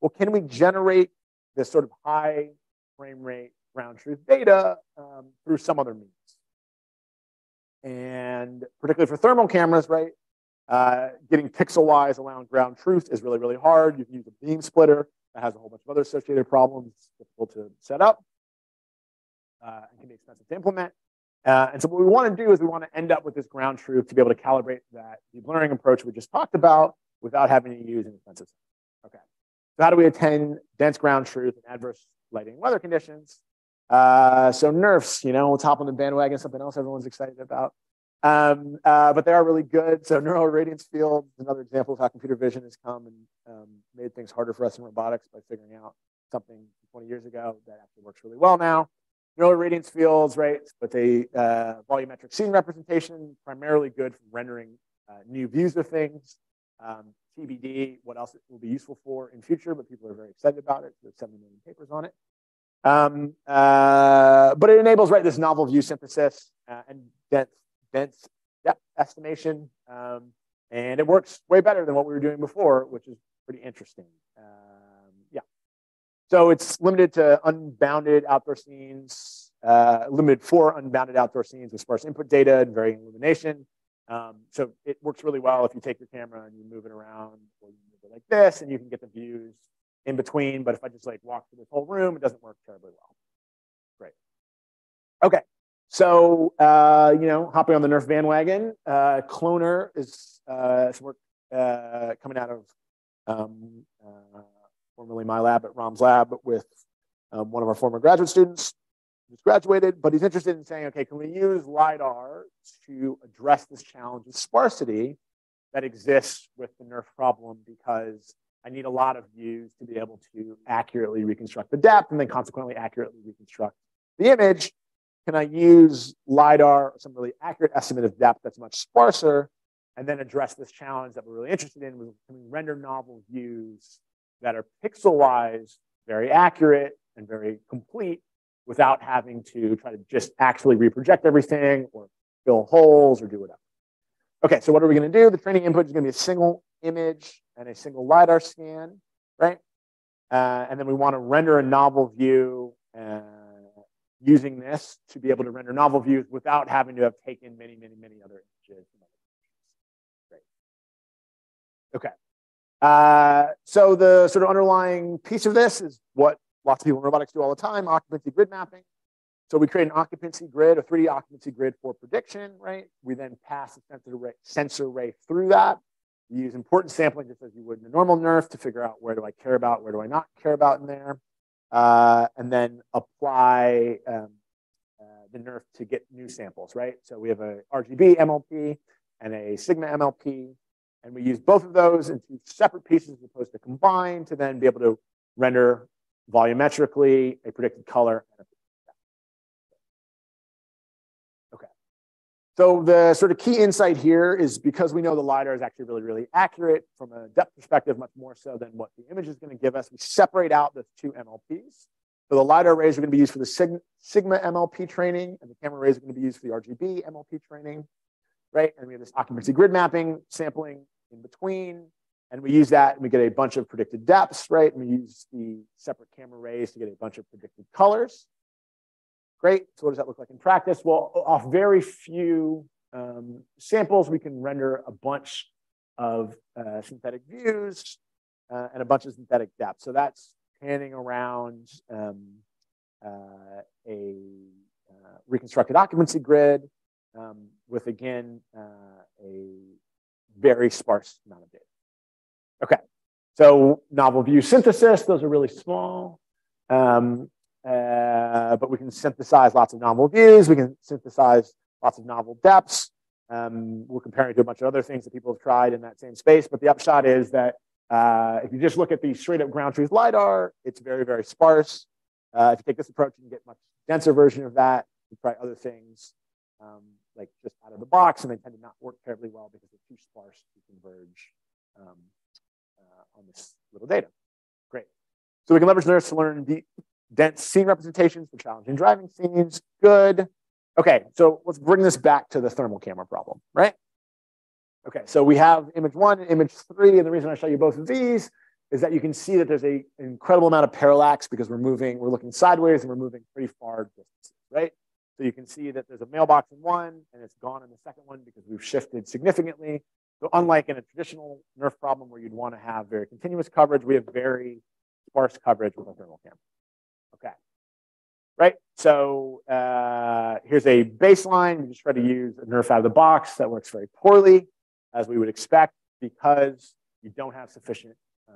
well, can we generate this sort of high frame rate ground truth data um, through some other means? And particularly for thermal cameras, right? Uh, getting pixel-wise around ground truth is really, really hard. You can use a beam splitter that has a whole bunch of other associated problems. It's difficult to set up uh, and can be expensive to implement. Uh, and so what we want to do is we want to end up with this ground truth to be able to calibrate that deblurring approach we just talked about without having to use an expensive Okay. So how do we attain dense ground truth in adverse lighting and weather conditions? Uh, so NeRFs, you know, top on the bandwagon, something else everyone's excited about. Um, uh, but they are really good. So neural radiance field another example of how computer vision has come and um, made things harder for us in robotics by figuring out something 20 years ago that actually works really well now. Neural radiance fields, right? But they uh, volumetric scene representation, primarily good for rendering uh, new views of things. Um, TBD, what else it will be useful for in future, but people are very excited about it. There's 70 million papers on it. Um, uh, but it enables right this novel view synthesis uh, and dense, dense depth estimation, um, and it works way better than what we were doing before, which is pretty interesting. Um, yeah, so it's limited to unbounded outdoor scenes, uh, limited for unbounded outdoor scenes with sparse input data and varying illumination. Um, so it works really well if you take your camera and you move it around, or you move it like this, and you can get the views in between. But if I just like walk through this whole room, it doesn't work terribly well. Great. Okay. So, uh, you know, hopping on the NeRF bandwagon, uh, CLONeR is uh, some work uh, coming out of um, uh, formerly my lab at Ram's lab with um, one of our former graduate students who's graduated, but he's interested in saying, okay, can we use LiDAR to address this challenge of sparsity that exists with the NeRF problem because I need a lot of views to be able to accurately reconstruct the depth and then consequently accurately reconstruct the image. Can I use LiDAR, some really accurate estimate of depth that's much sparser, and then address this challenge that we're really interested in? Can we render novel views that are pixel-wise very accurate and very complete without having to try to just actually reproject everything or fill holes or do whatever. Okay, so what are we going to do? The training input is to be a single image and a single LiDAR scan, right? Uh, and then we want to render a novel view uh, using this to be able to render novel views without having to have taken many, many, many other images. Great. Okay. Uh, so the sort of underlying piece of this is what lots of people in robotics do all the time, occupancy grid mapping. So we create an occupancy grid, a 3D occupancy grid for prediction, right? We then pass a sensor array, sensor array through that. We use importance sampling just as you would in a normal NeRF to figure out where do I care about, where do I not care about in there. Uh, and then apply um, uh, the NeRF to get new samples, right? So we have a RGB MLP and a Sigma MLP, and we use both of those in two separate pieces as opposed to combined to then be able to render volumetrically a predicted color. Okay. So the sort of key insight here is because we know the LiDAR is actually really, really accurate from a depth perspective, much more so than what the image is going to give us, we separate out the two MLPs. So the LiDAR arrays are going to be used for the Sigma, MLP training, and the camera arrays are going to be used for the RGB MLP training, right? And we have this occupancy grid mapping sampling in between, and we use that and we get a bunch of predicted depths, right? And we use the separate camera arrays to get a bunch of predicted colors. Great. So what does that look like in practice? Well, off very few um, samples, we can render a bunch of uh, synthetic views uh, and a bunch of synthetic depth. So that's panning around um, uh, a uh, reconstructed occupancy grid um, with, again, uh, a very sparse amount of data. Okay, so novel view synthesis, those are really small. Um, uh, but we can synthesize lots of novel views. We can synthesize lots of novel depths. Um, we're comparing to a bunch of other things that people have tried in that same space. But the upshot is that uh, if you just look at the straight up ground truth LiDAR, it's very, very sparse. Uh, if you take this approach, you can get much denser version of that. You try other things um, like just out of the box, and they tend to not work terribly well because they're too sparse to converge um, uh, on this little data. Great. So we can leverage NeRFs to learn deep, dense scene representations for challenging driving scenes. Good. Okay, so let's bring this back to the thermal camera problem, right? Okay, so we have image one and image three, and the reason I show you both of these is that you can see that there's a, an incredible amount of parallax because we're moving, we're looking sideways and we're moving pretty far distances, right? So you can see that there's a mailbox in one and it's gone in the second one because we've shifted significantly. So unlike in a traditional NERF problem where you'd want to have very continuous coverage, we have very sparse coverage with a thermal camera. Okay. Right. So uh, here's a baseline. We just try to use a NERF out of the box. That works very poorly, as we would expect, because you don't have sufficient uh,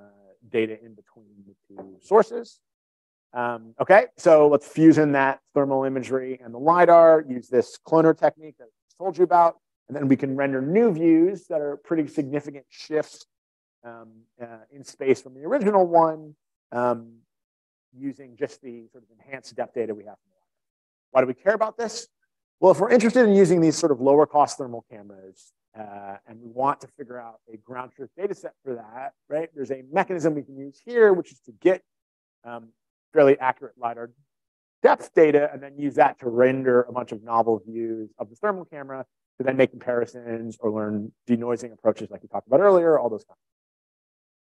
data in between the two sources. Um, okay, so let's fuse in that thermal imagery and the LiDAR, use this CLONeR technique that I told you about, and then we can render new views that are pretty significant shifts um, uh, in space from the original one um, using just the sort of enhanced depth data we have. Why do we care about this? Well, if we're interested in using these sort of lower cost thermal cameras uh, and we want to figure out a ground truth data set for that, right? There's a mechanism we can use here, which is to get um, fairly accurate LiDAR depth data and then use that to render a bunch of novel views of the thermal camera to then make comparisons or learn denoising approaches like we talked about earlier, all those kinds.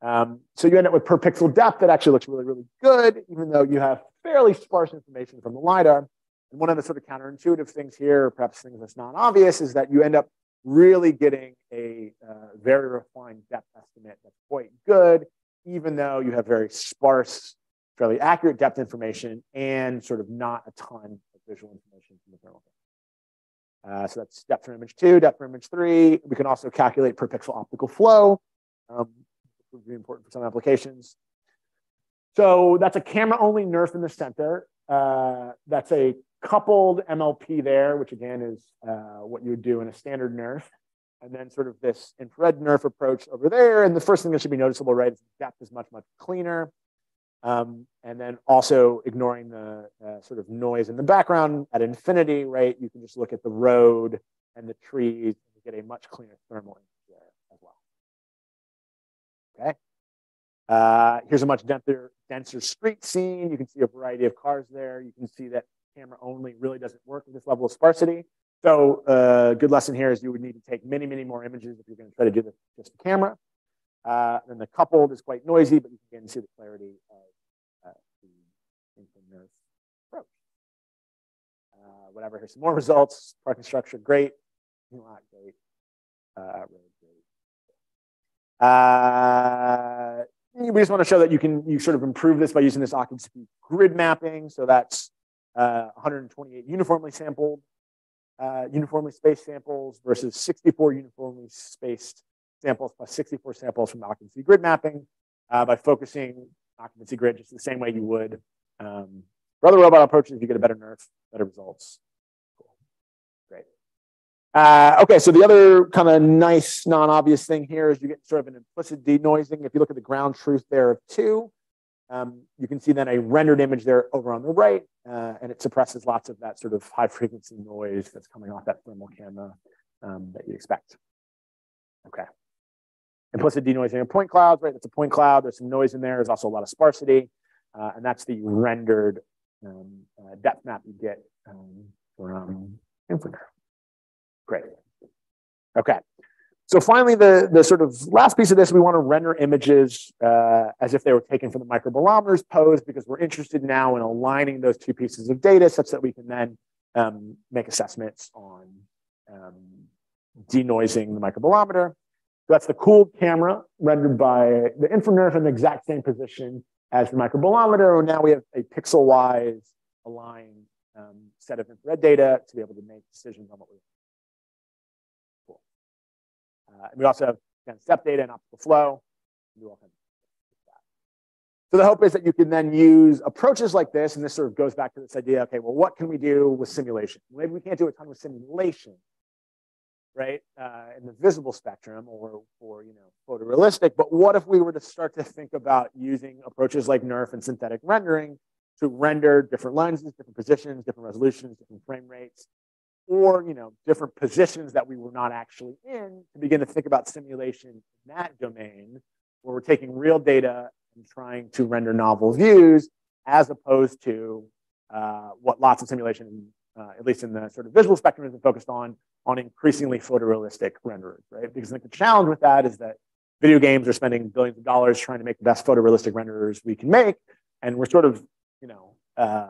Um, so you end up with per pixel depth that actually looks really, really good, even though you have fairly sparse information from the LiDAR. And one of the sort of counterintuitive things here, or perhaps things that's not obvious, is that you end up really getting a uh, very refined depth estimate that's quite good, even though you have very sparse fairly accurate depth information and sort of not a ton of visual information from the thermal. Uh, so that's depth from image two, depth from image three. We can also calculate per pixel optical flow, um, would be important for some applications. So that's a camera only NERF in the center. Uh, that's a coupled MLP there, which again is uh, what you would do in a standard NERF. And then sort of this infrared NERF approach over there. And the first thing that should be noticeable, right, is depth is much, much cleaner. Um, and then also ignoring the uh, sort of noise in the background at infinity, right? You can just look at the road and the trees and get a much cleaner thermal image. Okay. Uh, here's a much denser, denser street scene. You can see a variety of cars there. You can see that camera only really doesn't work with this level of sparsity. So a uh, good lesson here is you would need to take many, many more images if you're going to try to do this just the camera. Uh, and the coupled is quite noisy, but you can again see the clarity of uh, the NERF approach. Uh, whatever, here's some more results. Parking structure, great. Not great. Uh, great. Uh, we just want to show that you can you sort of improve this by using this occupancy grid mapping. So that's uh, 128 uniformly sampled, uh, uniformly spaced samples versus 64 uniformly spaced samples plus 64 samples from occupancy grid mapping uh, by focusing occupancy grid just the same way you would um, for other robot approaches. You get a better NERF, better results. Uh, okay, so the other kind of nice, non-obvious thing here is you get sort of an implicit denoising. If you look at the ground truth there of two, Um, you can see then a rendered image there over on the right, uh, and it suppresses lots of that sort of high frequency noise that's coming off that thermal camera um, that you expect. Okay. Implicit denoising of point clouds, right? That's a point cloud. There's some noise in there. There's also a lot of sparsity. Uh, and that's the rendered um, uh, depth map you get um, from InfraNerf. Great. Okay. So finally, the, the sort of last piece of this, we want to render images uh, as if they were taken from the microbolometers pose because we're interested now in aligning those two pieces of data such that we can then um, make assessments on um, denoising the microbolometer. So that's the cooled camera rendered by the InfraNerf in the exact same position as the microbolometer. Now we have a pixel-wise aligned um, set of infrared data to be able to make decisions on what we cool. Uh, and we also have again, step data and optical flow. And kind of So the hope is that you can then use approaches like this, and this sort of goes back to this idea, okay, well, what can we do with simulation? Maybe we can't do a ton with simulation, right, uh, in the visible spectrum or, or, you know, photorealistic, but what if we were to start to think about using approaches like NERF and synthetic rendering to render different lenses, different positions, different resolutions, different frame rates, or, you know, different positions that we were not actually in to begin to think about simulation in that domain where we're taking real data and trying to render novel views as opposed to uh, what lots of simulation, uh, at least in the sort of visual spectrum, has been focused on, on increasingly photorealistic renderers, right? Because I think the challenge with that is that video games are spending billions of dollars trying to make the best photorealistic renderers we can make, and we're sort of, you know, uh,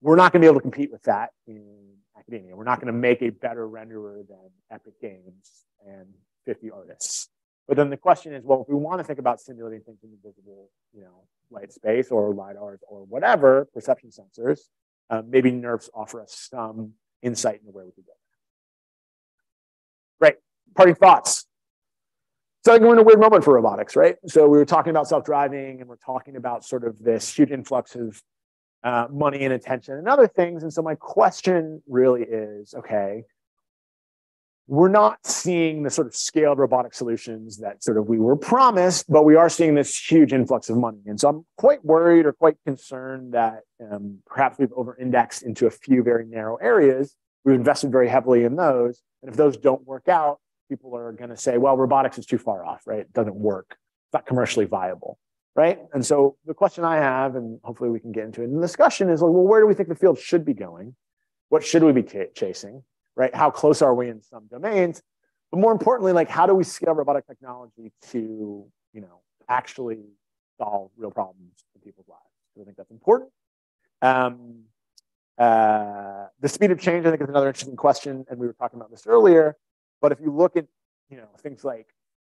we're not going to be able to compete with that in academia. We're not going to make a better renderer than Epic Games and 50 artists. But then the question is, well, if we want to think about simulating things in the visible, you know, light space or lidars or whatever perception sensors, um, maybe NERFs offer us some insight into where we could go. Great. Parting thoughts. So I think we're in a weird moment for robotics, right? So we were talking about self-driving and we're talking about sort of this huge influx of uh, money and attention and other things. And so my question really is, okay, we're not seeing the sort of scaled robotic solutions that sort of we were promised, but we are seeing this huge influx of money. And so I'm quite worried or quite concerned that um, perhaps we've over-indexed into a few very narrow areas. We've invested very heavily in those. And if those don't work out, people are going to say, well, robotics is too far off, right? It doesn't work. It's not commercially viable, right? And so the question I have, and hopefully we can get into it in the discussion, is like, well, where do we think the field should be going? What should we be chasing? right? How close are we in some domains? But more importantly, like how do we scale robotic technology to, you know, actually solve real problems in people's lives? So I think that's important. Um, uh, the speed of change, I think, is another interesting question, and we were talking about this earlier. But if you look at, you know, things like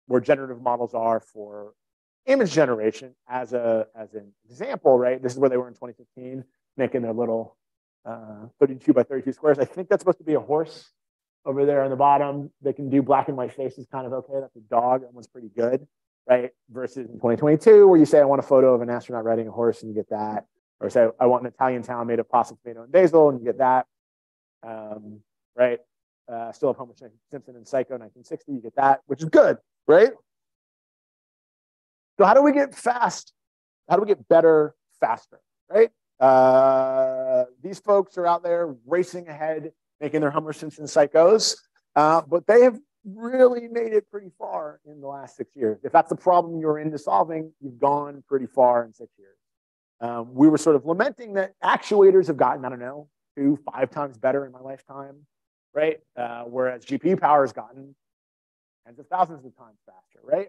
where generative models are for image generation as a as an example, right? This is where they were in 2015, making their little uh, 32 by 32 squares. I think that's supposed to be a horse over there on the bottom. They can do black and white faces kind of okay. That's a dog. That one's pretty good, right? Versus in 2022, where you say, I want a photo of an astronaut riding a horse and you get that. Or say, I want an Italian town made of pasta, tomato, and basil and you get that, um, right? Uh, still have Homer Simpson and Psycho 1960, you get that, which is good, right? So how do we get fast? How do we get better faster, right? Uh, these folks are out there racing ahead, making their Homer Simpson psychos, uh, but they have really made it pretty far in the last six years. If that's the problem you're into solving, you've gone pretty far in six years. Um, we were sort of lamenting that actuators have gotten, I don't know, two, five times better in my lifetime, right? Uh, whereas GPU power has gotten tens of thousands of times faster, right?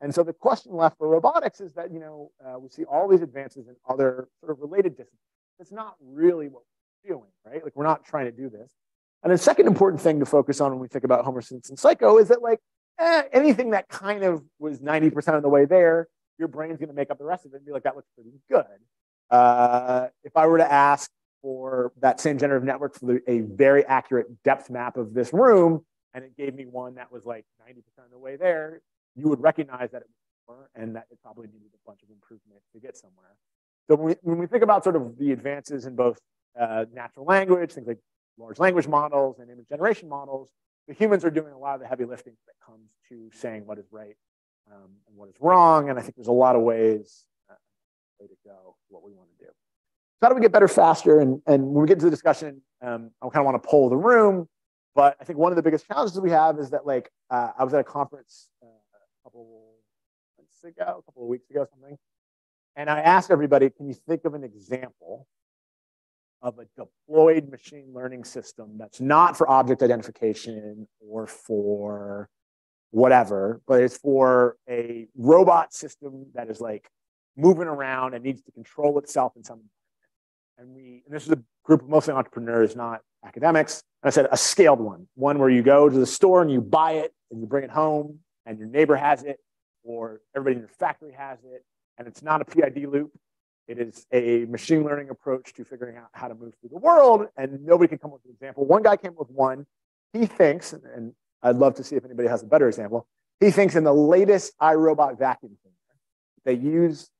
And so the question left for robotics is that, you know, uh, we see all these advances in other sort of related disciplines. That's not really what we're doing, right? Like we're not trying to do this. And the second important thing to focus on when we think about Homer Simpson Psycho is that like eh, anything that kind of was 90% of the way there, your brain's going to make up the rest of it and be like, that looks pretty good. Uh, if I were to ask for that same generative network for a very accurate depth map of this room, and it gave me one that was like 90% of the way there, you would recognize that it was more and that it probably needed a bunch of improvement to get somewhere. So when we, when we think about sort of the advances in both uh, natural language, things like large language models and image generation models, the humans are doing a lot of the heavy lifting that comes to saying what is right um, and what is wrong. And I think there's a lot of ways way to go, what we want to do. So how do we get better faster? And, and when we get into the discussion, um, I kind of want to poll the room. But I think one of the biggest challenges we have is that like uh, I was at a conference uh, couple months ago, a couple of weeks ago, something, and I asked everybody, can you think of an example of a deployed machine learning system that's not for object identification or for whatever, but it's for a robot system that is like moving around and needs to control itself in some and we and this is a group of mostly entrepreneurs, not academics. And I said a scaled one, one where you go to the store and you buy it and you bring it home and your neighbor has it or everybody in your factory has it. And it's not a PID loop. It is a machine learning approach to figuring out how to move through the world. And nobody can come up with an example. One guy came up with one. He thinks, and I'd love to see if anybody has a better example. He thinks in the latest iRobot vacuum cleaner, they use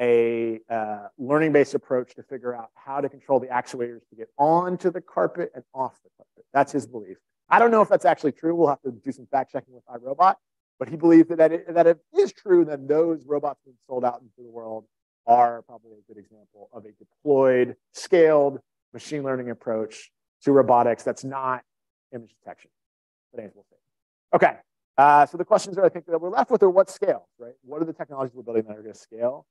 a uh, learning based approach to figure out how to control the actuators to get onto the carpet and off the carpet. That's his belief. I don't know if that's actually true. We'll have to do some fact checking with iRobot, but he believes that, that, it, that it is true that those robots being sold out into the world are probably a good example of a deployed, scaled machine learning approach to robotics that's not image detection. But we'll see. Okay, uh, so the questions that I think that we're left with are what scale, right? What are the technologies we're building that are going to scale?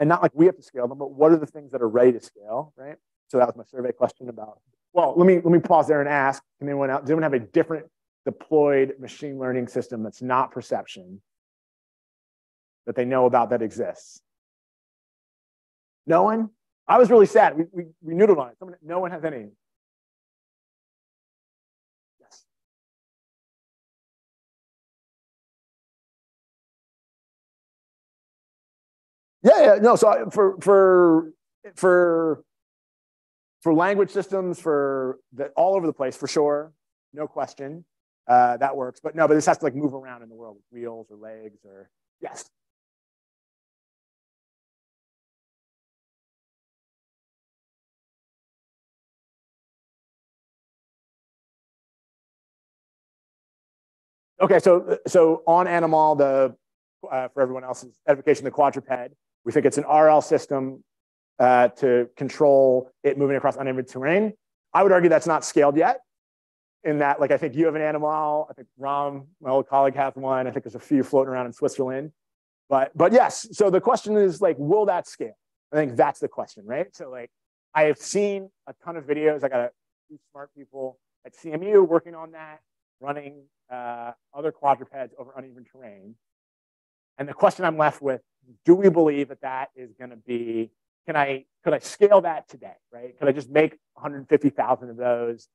and not like we have to scale them, but what are the things that are ready to scale, right? So that was my survey question about. Well, let me let me pause there and ask: Can anyone out? Does anyone have a different deployed machine learning system that's not perception that they know about that exists? No one. I was really sad. We we, we noodled on it. Someone, no one has any. Yes. Yeah, yeah, no. So for for for for language systems, for the, all over the place, for sure, no question, uh, that works. But no, but this has to like move around in the world with wheels or legs or yes. Okay, so so on ANYmal, the uh, for everyone else's edification, the quadruped we think it's an RL system uh, to control it moving across uneven terrain. I would argue that's not scaled yet. In that, like, I think you have an ANYmal. I think Ram, my old colleague, has one. I think there's a few floating around in Switzerland. But, but yes, so the question is like, will that scale? I think that's the question, right? So like, I have seen a ton of videos. I got a few smart people at CMU working on that, running uh, other quadrupeds over uneven terrain. And the question I'm left with do we believe that that is going to be can i could i scale that today right could i just make 150000 of those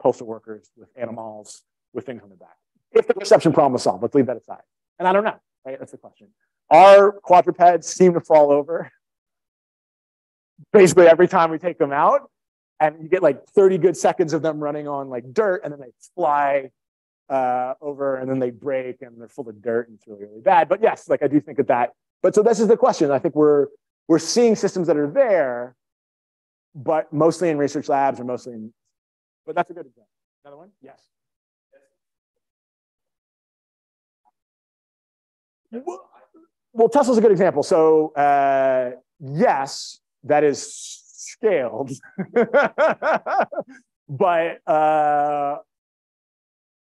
postal workers with ANYmals with things on the back. If the perception problem is solved let's leave that aside. And i don't know right? That's the question. Our quadrupeds seem to fall over basically every time we take them out and you get like 30 good seconds of them running on like dirt and then they fly uh, over and then they break and they're full of dirt and it's really, really bad. But yes, like I do think that that, but so this is the question. I think we're, we're seeing systems that are there, but mostly in research labs or mostly in, but that's a good example. Another one? Yes. Well, Tesla's a good example. So uh, yes, that is scaled, but uh,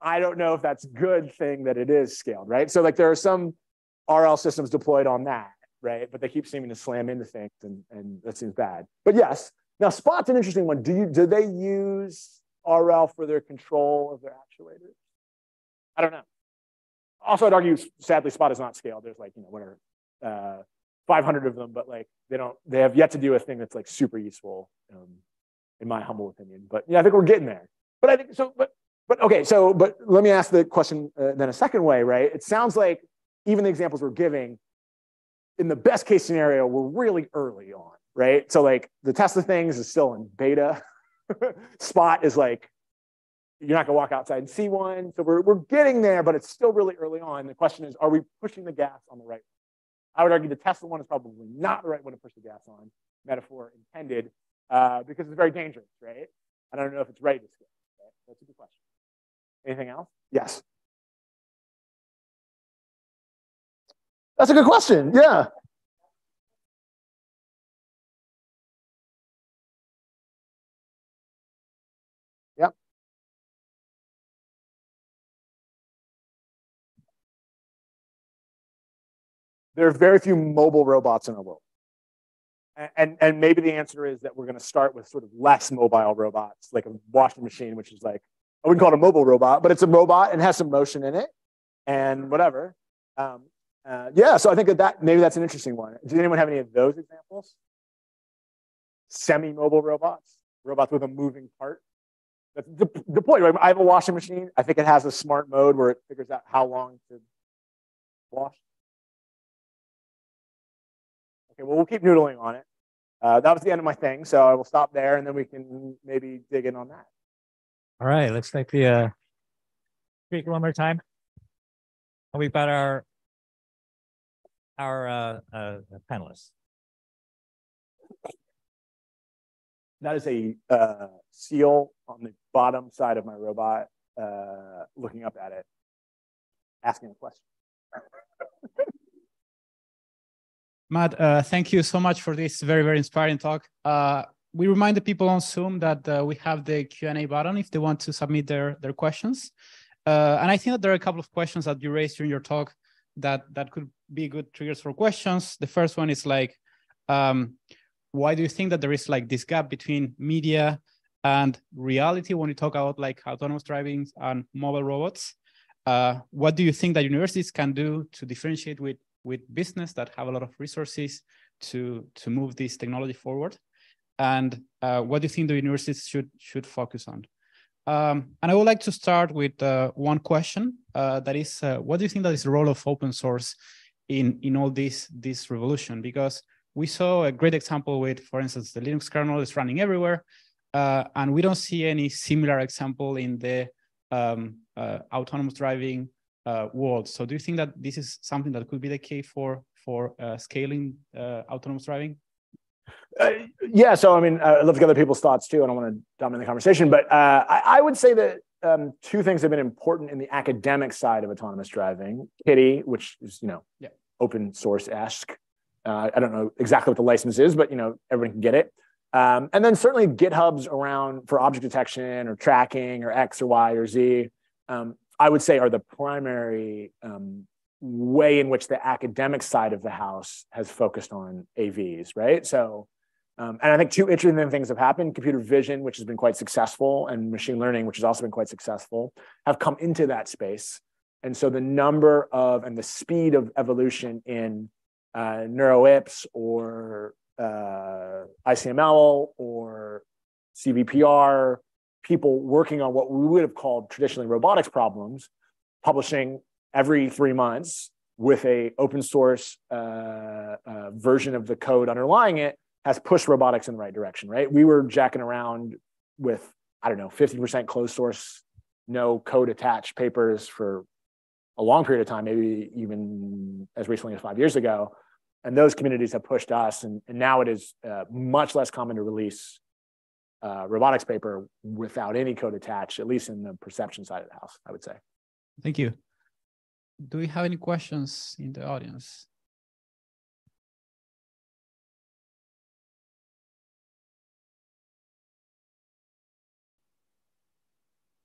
I don't know if that's a good thing that it is scaled, right? So like there are some RL systems deployed on that, right? But they keep seeming to slam into things and, and that seems bad. But yes, now Spot's an interesting one. Do you do they use RL for their control of their actuators? I don't know. Also, I'd argue sadly Spot is not scaled. There's like, you know, whatever, uh, 500 of them, but like they don't, they have yet to do a thing that's like super useful, um, in my humble opinion. But yeah, I think we're getting there. But I think so, but but okay, so but let me ask the question uh, then a second way, right? It sounds like even the examples we're giving, in the best case scenario, we're really early on, right? So like the Tesla things is still in beta. Spot is like you're not gonna walk outside and see one. So we're we're getting there, but it's still really early on. The question is, are we pushing the gas on the right? one? I would argue the Tesla one is probably not the right one to push the gas on, metaphor intended, uh, because it's very dangerous, right? I don't know if it's ready to scale. Right? That's a good question. Anything else? Yes. That's a good question. Yeah. There are very few mobile robots in our world. And, and maybe the answer is that we're going to start with sort of less mobile robots, like a washing machine, which is like, I wouldn't call it a mobile robot, but it's a robot and has some motion in it and whatever. Um, uh, yeah, so I think that, that maybe that's an interesting one. Does anyone have any of those examples? Semi-mobile robots, robots with a moving part. That's the point, right? I have a washing machine. I think it has a smart mode where it figures out how long to wash. Okay, well, we'll keep noodling on it. Uh, that was the end of my thing, so I will stop there, and then we can maybe dig in on that. All right, let's take the uh, speaker one more time. We've got our our uh, uh, panelists. That is a uh, seal on the bottom side of my robot, uh, looking up at it, asking a question. Matt, uh, thank you so much for this very, very inspiring talk. Uh, we remind the people on Zoom that uh, we have the Q&A button if they want to submit their, their questions. Uh, and I think that there are a couple of questions that you raised during your talk that, that could be good triggers for questions. The first one is like, um, why do you think that there is like this gap between media and reality when you talk about like autonomous driving and mobile robots? Uh, what do you think that universities can do to differentiate with, with business that have a lot of resources to, to move this technology forward? And uh, what do you think the universities should, should focus on? Um, and I would like to start with uh, one question uh, that is, uh, what do you think that is the role of open source in, in all this, this revolution? Because we saw a great example with, for instance, the Linux kernel is running everywhere, uh, and we don't see any similar example in the um, uh, autonomous driving uh, world. So do you think that this is something that could be the key for, for scaling autonomous driving? Uh, yeah, so I mean, uh, I'd love to get other people's thoughts too. I don't want to dominate the conversation, but uh, I, I, would say that um, two things have been important in the academic side of autonomous driving. KITTI, which is you know yeah. open source esque. Uh, I don't know exactly what the license is, but you know everyone can get it. Um, and then certainly GitHubs around for object detection or tracking or X or Y or Z. Um, I would say are the primary um, way in which the academic side of the house has focused on AVs, right? So, um, and I think two interesting things have happened. Computer vision, which has been quite successful, and machine learning, which has also been quite successful, have come into that space. And so the number of and the speed of evolution in uh, NeurIPS or uh, ICML or CVPR, people working on what we would have called traditionally robotics problems, publishing every three months with a open source uh, uh, version of the code underlying it has pushed robotics in the right direction, right? We were jacking around with, I don't know, 50% closed source, no code attached papers for a long period of time, maybe even as recently as five years ago. And those communities have pushed us, and, and now it is uh, much less common to release uh, robotics paper without any code attached, at least in the perception side of the house, I would say. Thank you do we have any questions in the audience?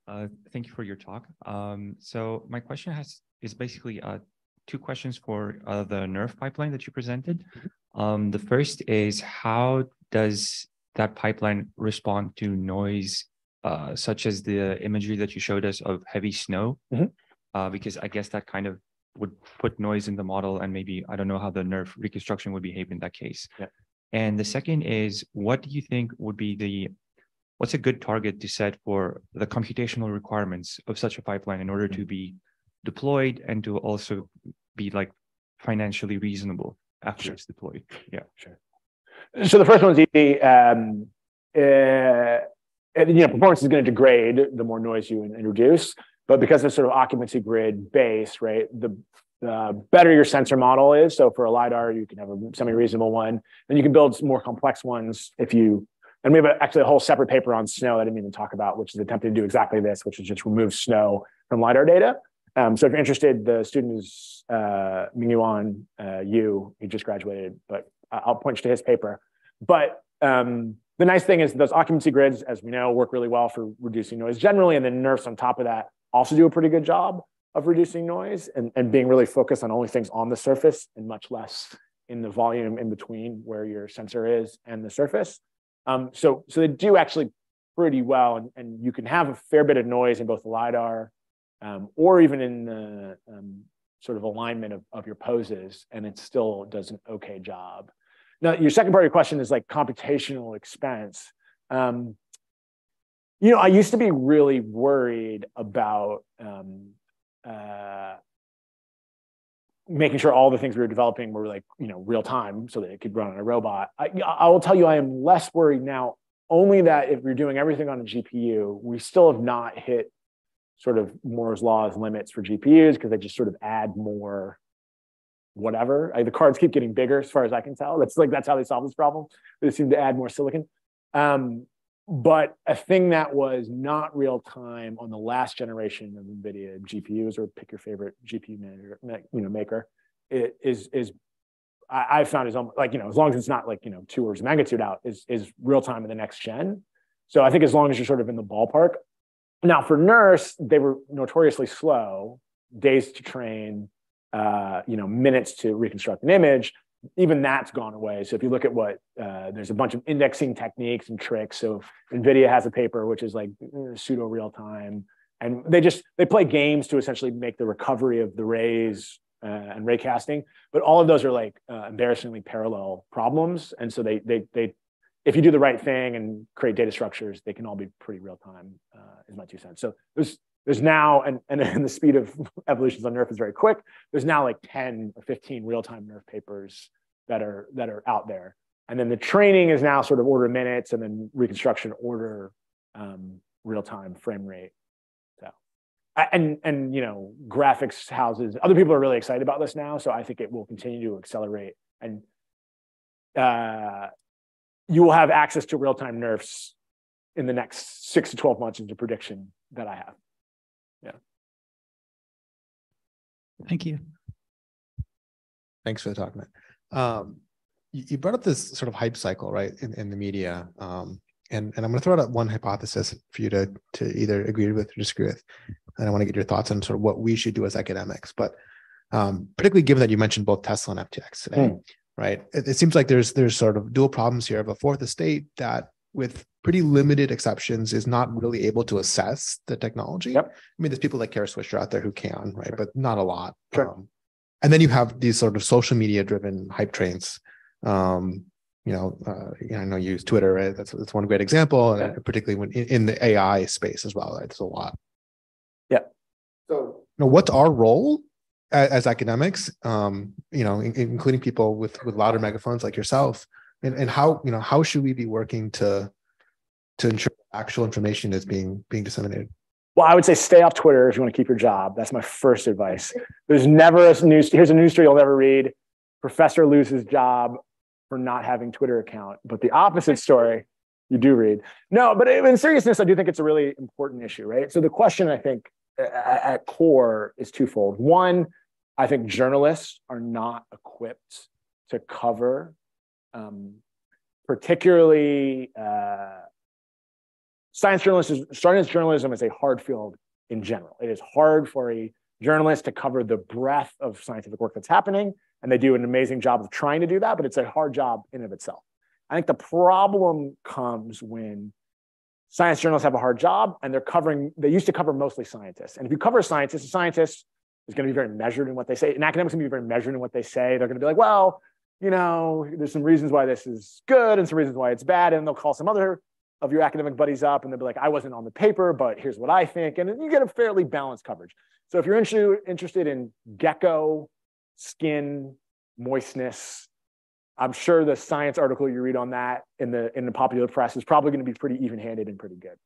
Uh, thank you for your talk. Um, so my question has is basically uh, two questions for uh, the NeRF pipeline that you presented. Um, the first is how does that pipeline respond to noise, uh, such as the imagery that you showed us of heavy snow? Mm -hmm uh, because I guess that kind of would put noise in the model and maybe I don't know how the NeRF reconstruction would behave in that case. Yeah. And the second is what do you think would be the what's a good target to set for the computational requirements of such a pipeline in order to be deployed and to also be like financially reasonable after sure. it's deployed? Yeah, sure. So the first one is. Um, uh, and, you know, performance is going to degrade the more noise you introduce. But because it's sort of occupancy grid based, right, the the better your sensor model is. So for a LiDAR, you can have a semi-reasonable one. Then you can build more complex ones if you, and we have a, actually a whole separate paper on snow that I didn't even talk about, which is attempting to do exactly this, which is just remove snow from LiDAR data. Um, so if you're interested, the student is uh, Mingyuan uh, Yu. He just graduated, but I'll point you to his paper. But um, the nice thing is those occupancy grids, as we know, work really well for reducing noise generally, and then NeRFs on top of that also do a pretty good job of reducing noise and, and being really focused on only things on the surface and much less in the volume in between where your sensor is and the surface. Um, so, so they do actually pretty well, and, and you can have a fair bit of noise in both the LiDAR um, or even in the um, sort of alignment of, of your poses, and it still does an okay job. Now, your second part of your question is like computational expense. Um, you know, I used to be really worried about um, uh, making sure all the things we were developing were like, you know, real time so that it could run on a robot. I, I will tell you, I am less worried now, only that if we're doing everything on a GPU, we still have not hit sort of Moore's law's limits for GPUs because they just sort of add more whatever. Like the cards keep getting bigger as far as I can tell. That's like that's how they solve this problem. They seem to add more silicon. Um, but a thing that was not real time on the last generation of NVIDIA GPUs, or pick your favorite GPU manager, you know, maker, it is is I, I found is like you know as long as it's not like you know two orders of magnitude out is is real time in the next gen. So I think as long as you're sort of in the ballpark. Now for NeRFs, they were notoriously slow, days to train, uh, you know, minutes to reconstruct an image. Even that's gone away. So if you look at what uh, there's a bunch of indexing techniques and tricks. So NVIDIA has a paper which is like uh, pseudo real time, and they just they play games to essentially make the recovery of the rays uh, and raycasting. But all of those are like uh, embarrassingly parallel problems, and so they they they if you do the right thing and create data structures, they can all be pretty real time. Uh, is my two cents. So there's there's now, and, and, the speed of evolutions on NeRF is very quick. There's now like 10 or 15 real-time NeRF papers that are that are out there. And then the training is now sort of order minutes and then reconstruction order um, real-time frame rate. So, and, and, you know, graphics houses, other people are really excited about this now. So I think it will continue to accelerate and uh, you will have access to real-time NeRFs in the next six to 12 months is into prediction that I have. Thank you. Thanks for the talk, man. Um, you, you, brought up this sort of hype cycle, right, in, in the media. Um, and, and I'm going to throw out one hypothesis for you to, to either agree with or disagree with. And I want to get your thoughts on sort of what we should do as academics. But um, particularly given that you mentioned both Tesla and FTX today, mm. right? It, it, seems like there's there's sort of dual problems here of a fourth estate that with pretty limited exceptions is not really able to assess the technology. Yep. I mean, there's people like Kara Swisher out there who can, right? But not a lot. Sure. Um, and then you have these sort of social media driven hype trains. Um, you know, uh, you know, I know you use Twitter, right? That's that's one great example, and yeah. particularly when in, in, the AI space as well. Right? There's a lot. Yeah. So, you know, what's our role as, as academics? Um, you know, in, including people with with louder megaphones like yourself, and and how you know how should we be working to to ensure actual information is being being disseminated? Well, I would say stay off Twitter if you want to keep your job. That's my first advice. There's never a news. Here's a news story you'll never read. Professor loses job for not having Twitter account. But the opposite story, you do read. No, but in seriousness, I do think it's a really important issue, right? So the question I think at core is twofold. One, I think journalists are not equipped to cover, um, particularly uh, science journalism, science journalism is a hard field in general. It is hard for a journalist to cover the breadth of scientific work that's happening, and they do an amazing job of trying to do that, but it's a hard job in of itself. I think the problem comes when science journalists have a hard job and they're covering, they used to cover mostly scientists. And if you cover scientists, a scientist is going to be very measured in what they say. An academic's going to be very measured in what they say. They're going to be like, well, you know, there's some reasons why this is good and some reasons why it's bad. And they'll call some other of your academic buddies up and they'll be like, I wasn't on the paper, but here's what I think. And you get a fairly balanced coverage. So if you're interested in gecko, skin, moistness, I'm sure the science article you read on that in the, in the popular press is probably going to be pretty even-handed and pretty good.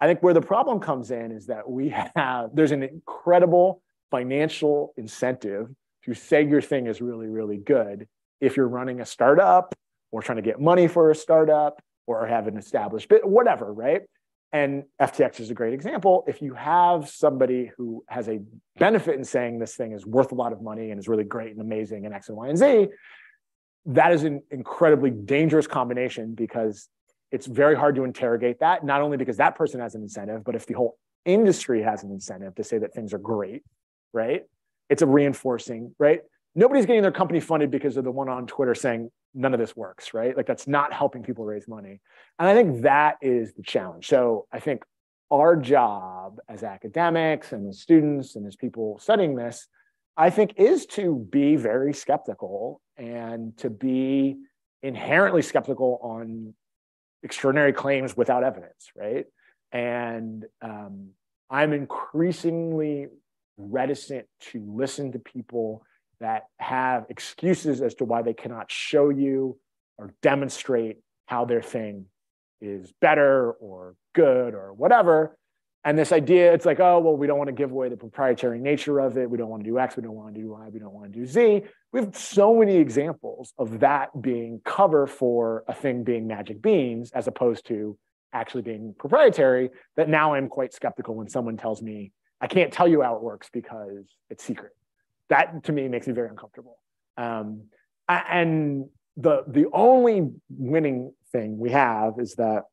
I think where the problem comes in is that we have, there's an incredible financial incentive to say your thing is really, really good if you're running a startup or trying to get money for a startup or have an established bit, whatever, right? and FTX is a great example. If you have somebody who has a benefit in saying this thing is worth a lot of money and is really great and amazing and X and Y and Z, that is an incredibly dangerous combination because it's very hard to interrogate that, not only because that person has an incentive, but if the whole industry has an incentive to say that things are great, right? It's a reinforcing, right? Nobody's getting their company funded because of the one on Twitter saying none of this works, right? Like that's not helping people raise money. And I think that is the challenge. So I think our job as academics and as students and as people studying this, I think is to be very skeptical and to be inherently skeptical on extraordinary claims without evidence, right? And um, I'm increasingly reticent to listen to people that have excuses as to why they cannot show you or demonstrate how their thing is better or good or whatever. And this idea, it's like, oh, well, we don't want to give away the proprietary nature of it. We don't want to do X. We don't want to do Y. We don't want to do Z. We have so many examples of that being cover for a thing being magic beans as opposed to actually being proprietary that now I'm quite skeptical when someone tells me, I can't tell you how it works because it's secret. That to me makes me very uncomfortable. Um, and the, the only winning thing we have is that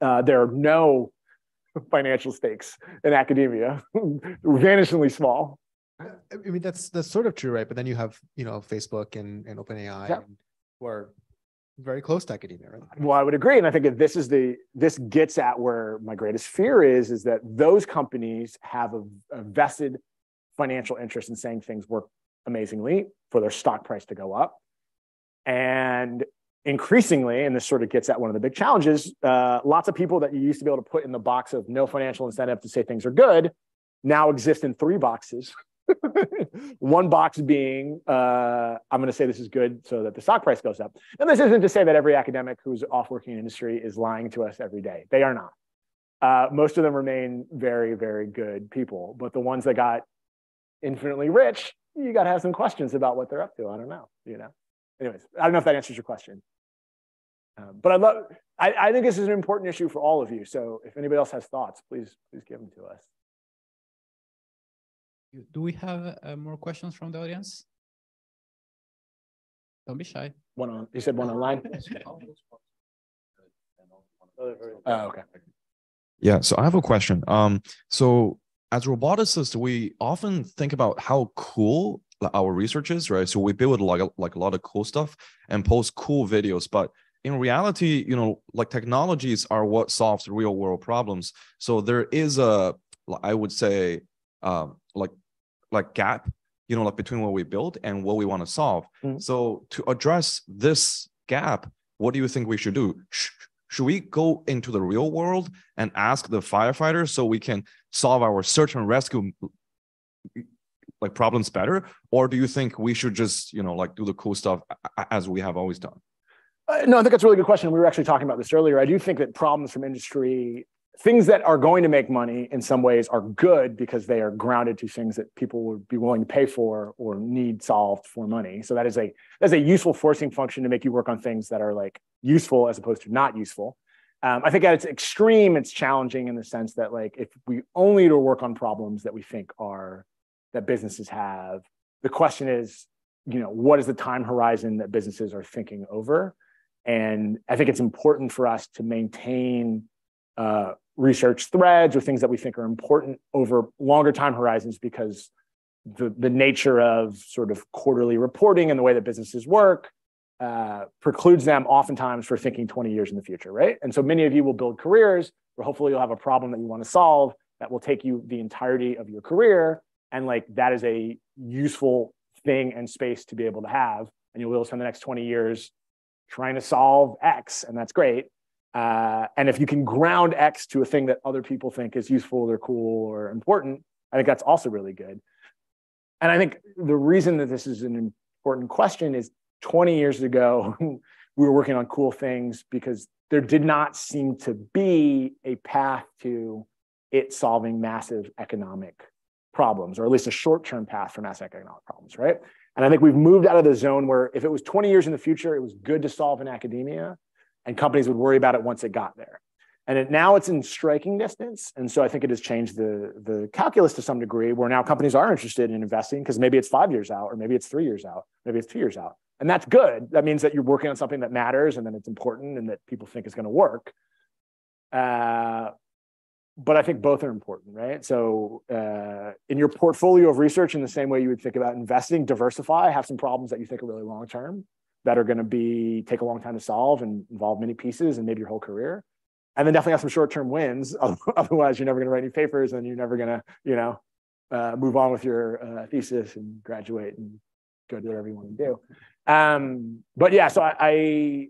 uh, there are no financial stakes in academia, vanishingly small. I mean, that's that's sort of true, right? But then you have, you know, Facebook and, and OpenAI Yeah. who are very close to academia, right? Well, I would agree, and I think this is the this gets at where my greatest fear is: is that those companies have a, a vested financial interest in saying things work amazingly for their stock price to go up, and increasingly, and this sort of gets at one of the big challenges, uh, lots of people that you used to be able to put in the box of no financial incentive to say things are good now exist in three boxes. One box being, uh, I'm going to say this is good so that the stock price goes up. And this isn't to say that every academic who's off working in industry is lying to us every day. They are not. Uh, most of them remain very, very good people. But the ones that got infinitely rich, you got to have some questions about what they're up to. I don't know. You know. Anyways, I don't know if that answers your question. Um, but I love. I, I think this is an important issue for all of you. So if anybody else has thoughts, please please give them to us. Do we have uh, more questions from the audience? Don't be shy. One on. You said one online. Oh, okay. Yeah, so I have a question. Um, so as roboticists, we often think about how cool our research is, right? So we build like a, like a lot of cool stuff and post cool videos, but in reality, you know, like technologies are what solves real world problems. So there is a, I would say, um, like like gap, you know, like between what we build and what we want to solve. Mhm. So to address this gap, what do you think we should do? Sh- should we go into the real world and ask the firefighters so we can solve our search and rescue like problems better or do you think we should just you know like do the cool stuff as we have always done Uh, no, I think that's a really good question. We were actually talking about this earlier. I do think that problems from industry, things that are going to make money in some ways are good because they are grounded to things that people would be willing to pay for or need solved for money. So that is a that's a useful forcing function to make you work on things that are like useful as opposed to not useful. Um, I think at its extreme, it's challenging in the sense that like if we only to work on problems that we think are that businesses have, the question is, you know, what is the time horizon that businesses are thinking over? And I think it's important for us to maintain uh, research threads or things that we think are important over longer time horizons because the, the nature of sort of quarterly reporting and the way that businesses work uh, precludes them oftentimes for thinking 20 years in the future, right? And so many of you will build careers where hopefully you'll have a problem that you want to solve that will take you the entirety of your career. And like that is a useful thing and space to be able to have. And you'll be able to spend the next 20 years trying to solve X, and that's great. Uh, and if you can ground X to a thing that other people think is useful or cool or important, I think that's also really good. And I think the reason that this is an important question is 20 years ago, we were working on cool things because there did not seem to be a path to it solving massive economic problems, or at least a short term path for massive economic problems, right? And I think we've moved out of the zone where if it was 20 years in the future, it was good to solve in academia and companies would worry about it once it got there. And it, now it's in striking distance. And so I think it has changed the, the calculus to some degree where now companies are interested in investing because maybe it's five years out, or maybe it's three years out, maybe it's two years out. And that's good. That means that you're working on something that matters and then it's important and that people think is going to work. Uh, but I think both are important, right? So, uh, in your portfolio of research, in the same way you would think about investing, diversify, have some problems that you think are really long term that are going to be take a long time to solve and involve many pieces and maybe your whole career and then definitely have some short-term wins. Otherwise, you're never going to write any papers, and you're never going to, you know, uh, move on with your uh, thesis and graduate and go do whatever you want to do. Um, but yeah, so I, I,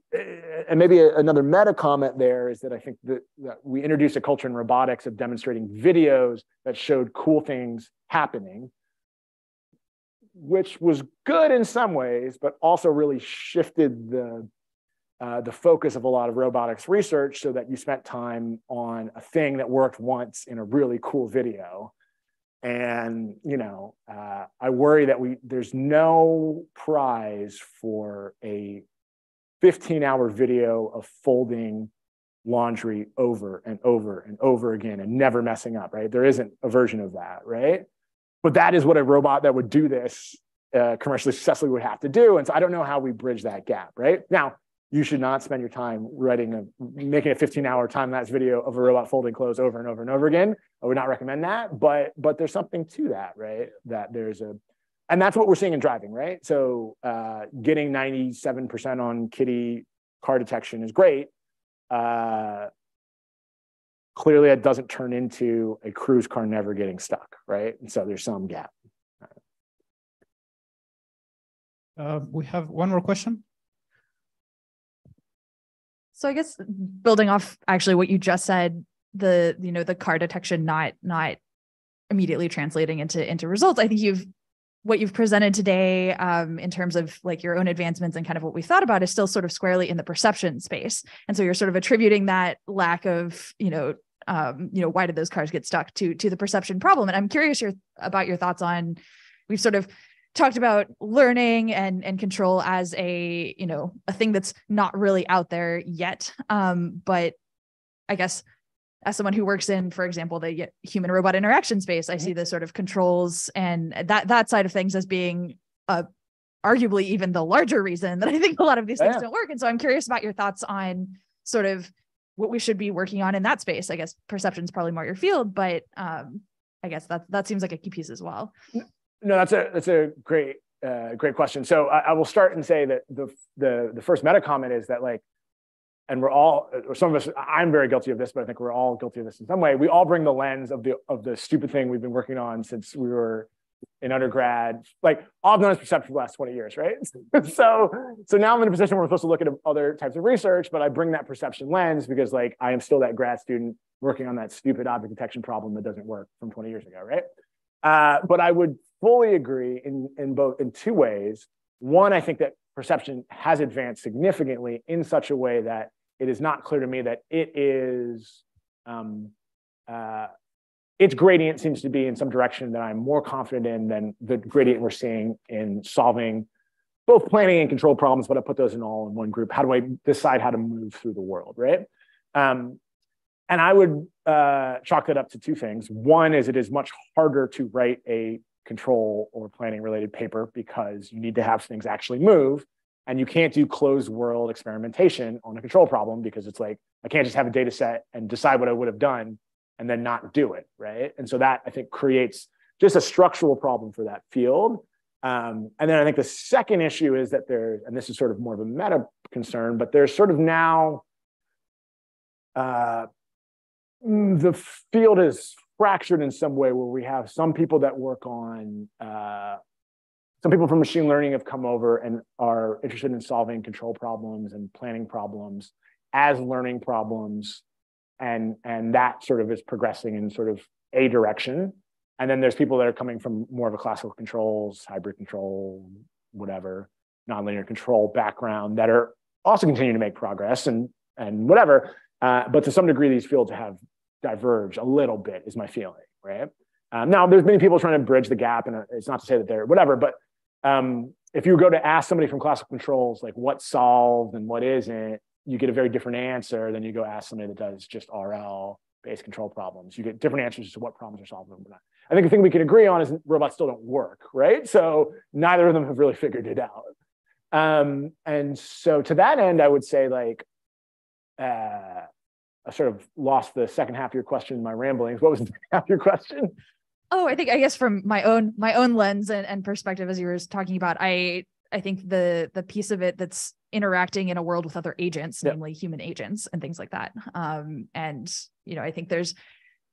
and maybe another meta comment there is that I think that, that we introduced a culture in robotics of demonstrating videos that showed cool things happening, which was good in some ways, but also really shifted the uh, the focus of a lot of robotics research so that you spent time on a thing that worked once in a really cool video. And you know uh, i worry that we there's no prize for a 15 hour video of folding laundry over and over and over again and never messing up right? There isn't a version of that right but that is what a robot that would do this uh, commercially successfully would have to do and so i don't know how we bridge that gap right now you should not spend your time writing a making a 15 hour time lapse video of a robot folding clothes over and over and over again. I would not recommend that, but but there's something to that, right? That there's a and that's what we're seeing in driving, right? So uh, getting 97% on KITTI car detection is great. Uh, clearly, it doesn't turn into a Cruise car never getting stuck, right? And so there's some gap. Uh, we have one more question. So I guess building off actually what you just said, the you know the car detection not not immediately translating into into results. I think you've what you've presented today um, in terms of like your own advancements and kind of what we thought about is still sort of squarely in the perception space. And so you're sort of attributing that lack of you know um, you know why did those cars get stuck to to the perception problem. And I'm curious your about your thoughts on we've sort of talked about learning and and control as a you know a thing that's not really out there yet um but i guess as someone who works in for example the human robot interaction space i see the sort of controls and that that side of things as being uh arguably even the larger reason that i think a lot of these things yeah. don't work and so i'm curious about your thoughts on sort of what we should be working on in that space i guess perception is probably more your field but um i guess that that seems like a key piece as well no, that's a that's a great uh, great question. So I, I, will start and say that the the the first meta comment is that like, and we're all or some of us. I'm very guilty of this, but I think we're all guilty of this in some way. We all bring the lens of the of the stupid thing we've been working on since we were in undergrad. Like all I've done is perception for the last 20 years, right? so so now I'm in a position where I'm supposed to look at other types of research, but I bring that perception lens because like I am still that grad student working on that stupid object detection problem that doesn't work from 20 years ago, right? Uh, but I would fully agree in, in both in two ways. One, I think that perception has advanced significantly in such a way that it is not clear to me that it is um, uh, its gradient seems to be in some direction that I'm more confident in than the gradient we're seeing in solving both planning and control problems, but I put those in all in one group. How do I decide how to move through the world, right? Um, and I would uh, chalk that up to two things. One is it is much harder to write a control or planning related paper because you need to have things actually move. And you can't do closed world experimentation on a control problem because it's like, I can't just have a data set and decide what I would have done and then not do it. Right. And so that I think creates just a structural problem for that field. Um, and then I think the second issue is that there, and this is sort of more of a meta concern, but there's sort of now uh, the field is fractured in some way where we have some people that work on uh, some people from machine learning have come over and are interested in solving control problems and planning problems as learning problems and and that sort of is progressing in sort of a direction and then there's people that are coming from more of a classical controls hybrid control whatever nonlinear control background that are also continuing to make progress and and whatever uh, but to some degree, these fields have diverged a little bit, is my feeling, right? Um, now, there's many people trying to bridge the gap, and it's not to say that they're whatever, but um, if you go to ask somebody from classical controls, like what's solved and what isn't, you get a very different answer than you go ask somebody that does just RL based control problems. You get different answers to what problems are solved and not. I think the thing we can agree on is robots still don't work, right? So neither of them have really figured it out. Um, and so to that end, I would say like, uh, I sort of lost the second half of your question in my ramblings. What was the half of your question? Oh, I think I guess from my own my own lens and, and perspective, as you were talking about, I I think the the piece of it that's interacting in a world with other agents, yep. namely human agents and things like that. Um, and you know, I think there's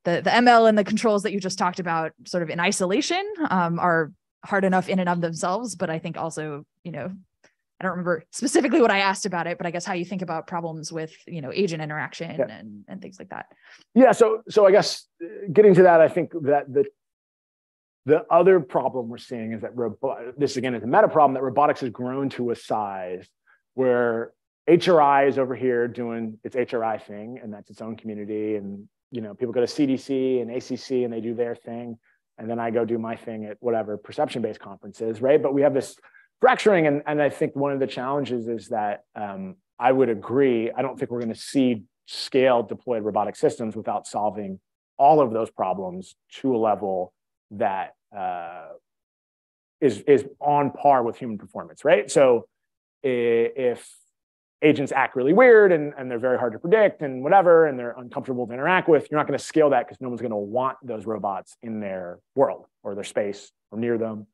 the the ML and the controls that you just talked about, sort of in isolation, um, are hard enough in and of themselves. But I think also, you know, I don't remember specifically what I asked about it, but I guess how you think about problems with you know agent interaction yeah. and and things like that. Yeah. So so I guess uh, getting to that, I think that the the other problem we're seeing is that robo- this again is a meta problem that robotics has grown to a size where HRI is over here doing its HRI thing, and that's its own community. And you know, people go to CDC and ACC and they do their thing, and then I go do my thing at whatever perception-based conferences, right? But we have this fracturing, and, and I think one of the challenges is that um, I would agree. I don't think we're going to see scale deployed robotic systems without solving all of those problems to a level that uh, is is on par with human performance, right? So if agents act really weird and, and they're very hard to predict and whatever, and they're uncomfortable to interact with, you're not going to scale that because no one's going to want those robots in their world or their space or near them,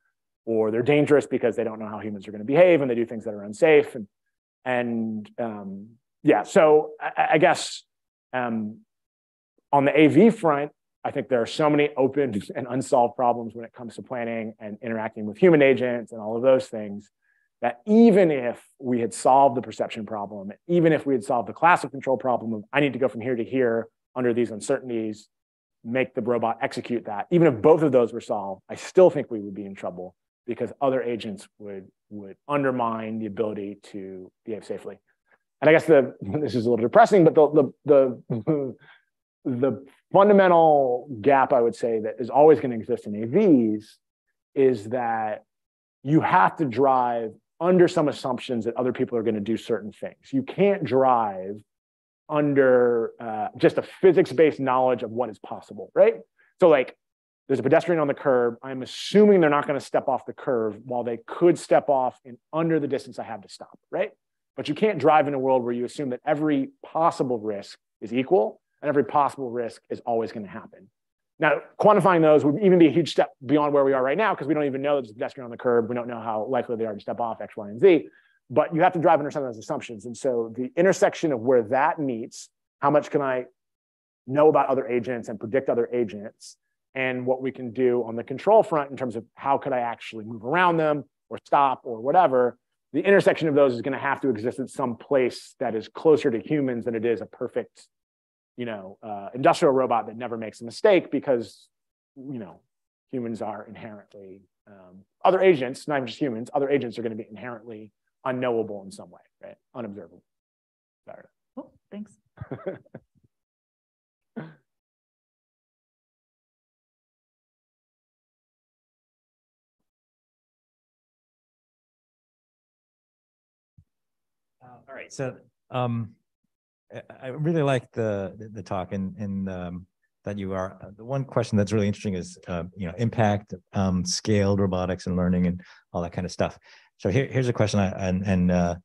or they're dangerous because they don't know how humans are going to behave and they do things that are unsafe. And and um, yeah, so I, I guess um, on the AV front, I think there are so many open and unsolved problems when it comes to planning and interacting with human agents and all of those things that even if we had solved the perception problem, even if we had solved the class of control problem of I need to go from here to here under these uncertainties, make the robot execute that, even if both of those were solved, I still think we would be in trouble because other agents would, would undermine the ability to behave safely. And I guess the this is a little depressing, but the the the, mm-hmm. The fundamental gap I would say that is always going to exist in AVs is that you have to drive under some assumptions that other people are going to do certain things. You can't drive under uh, just a physics-based knowledge of what is possible, right? So like there's a pedestrian on the curb. I'm assuming they're not going to step off the curb while they could step off and under the distance I have to stop, right? But you can't drive in a world where you assume that every possible risk is equal and every possible risk is always going to happen. Now, quantifying those would even be a huge step beyond where we are right now because we don't even know that there's a pedestrian on the curb. We don't know how likely they are to step off X, Y, and Z. But you have to drive under some of those assumptions. And so the intersection of where that meets, how much can I know about other agents and predict other agents, and what we can do on the control front in terms of how could I actually move around them or stop or whatever, the intersection of those is going to have to exist at some place that is closer to humans than it is a perfect you know, uh, industrial robot that never makes a mistake because, you know, humans are inherently, um, other agents, not even just humans, other agents are going to be inherently unknowable in some way, right? Unobservable. Sorry. Oh, thanks. Uh, all right. So um, I really like the the talk and and um, that you are. Uh, the one question that's really interesting is uh, you know impact, um, scaled robotics and learning and all that kind of stuff. So here, here's a question, I, and and uh,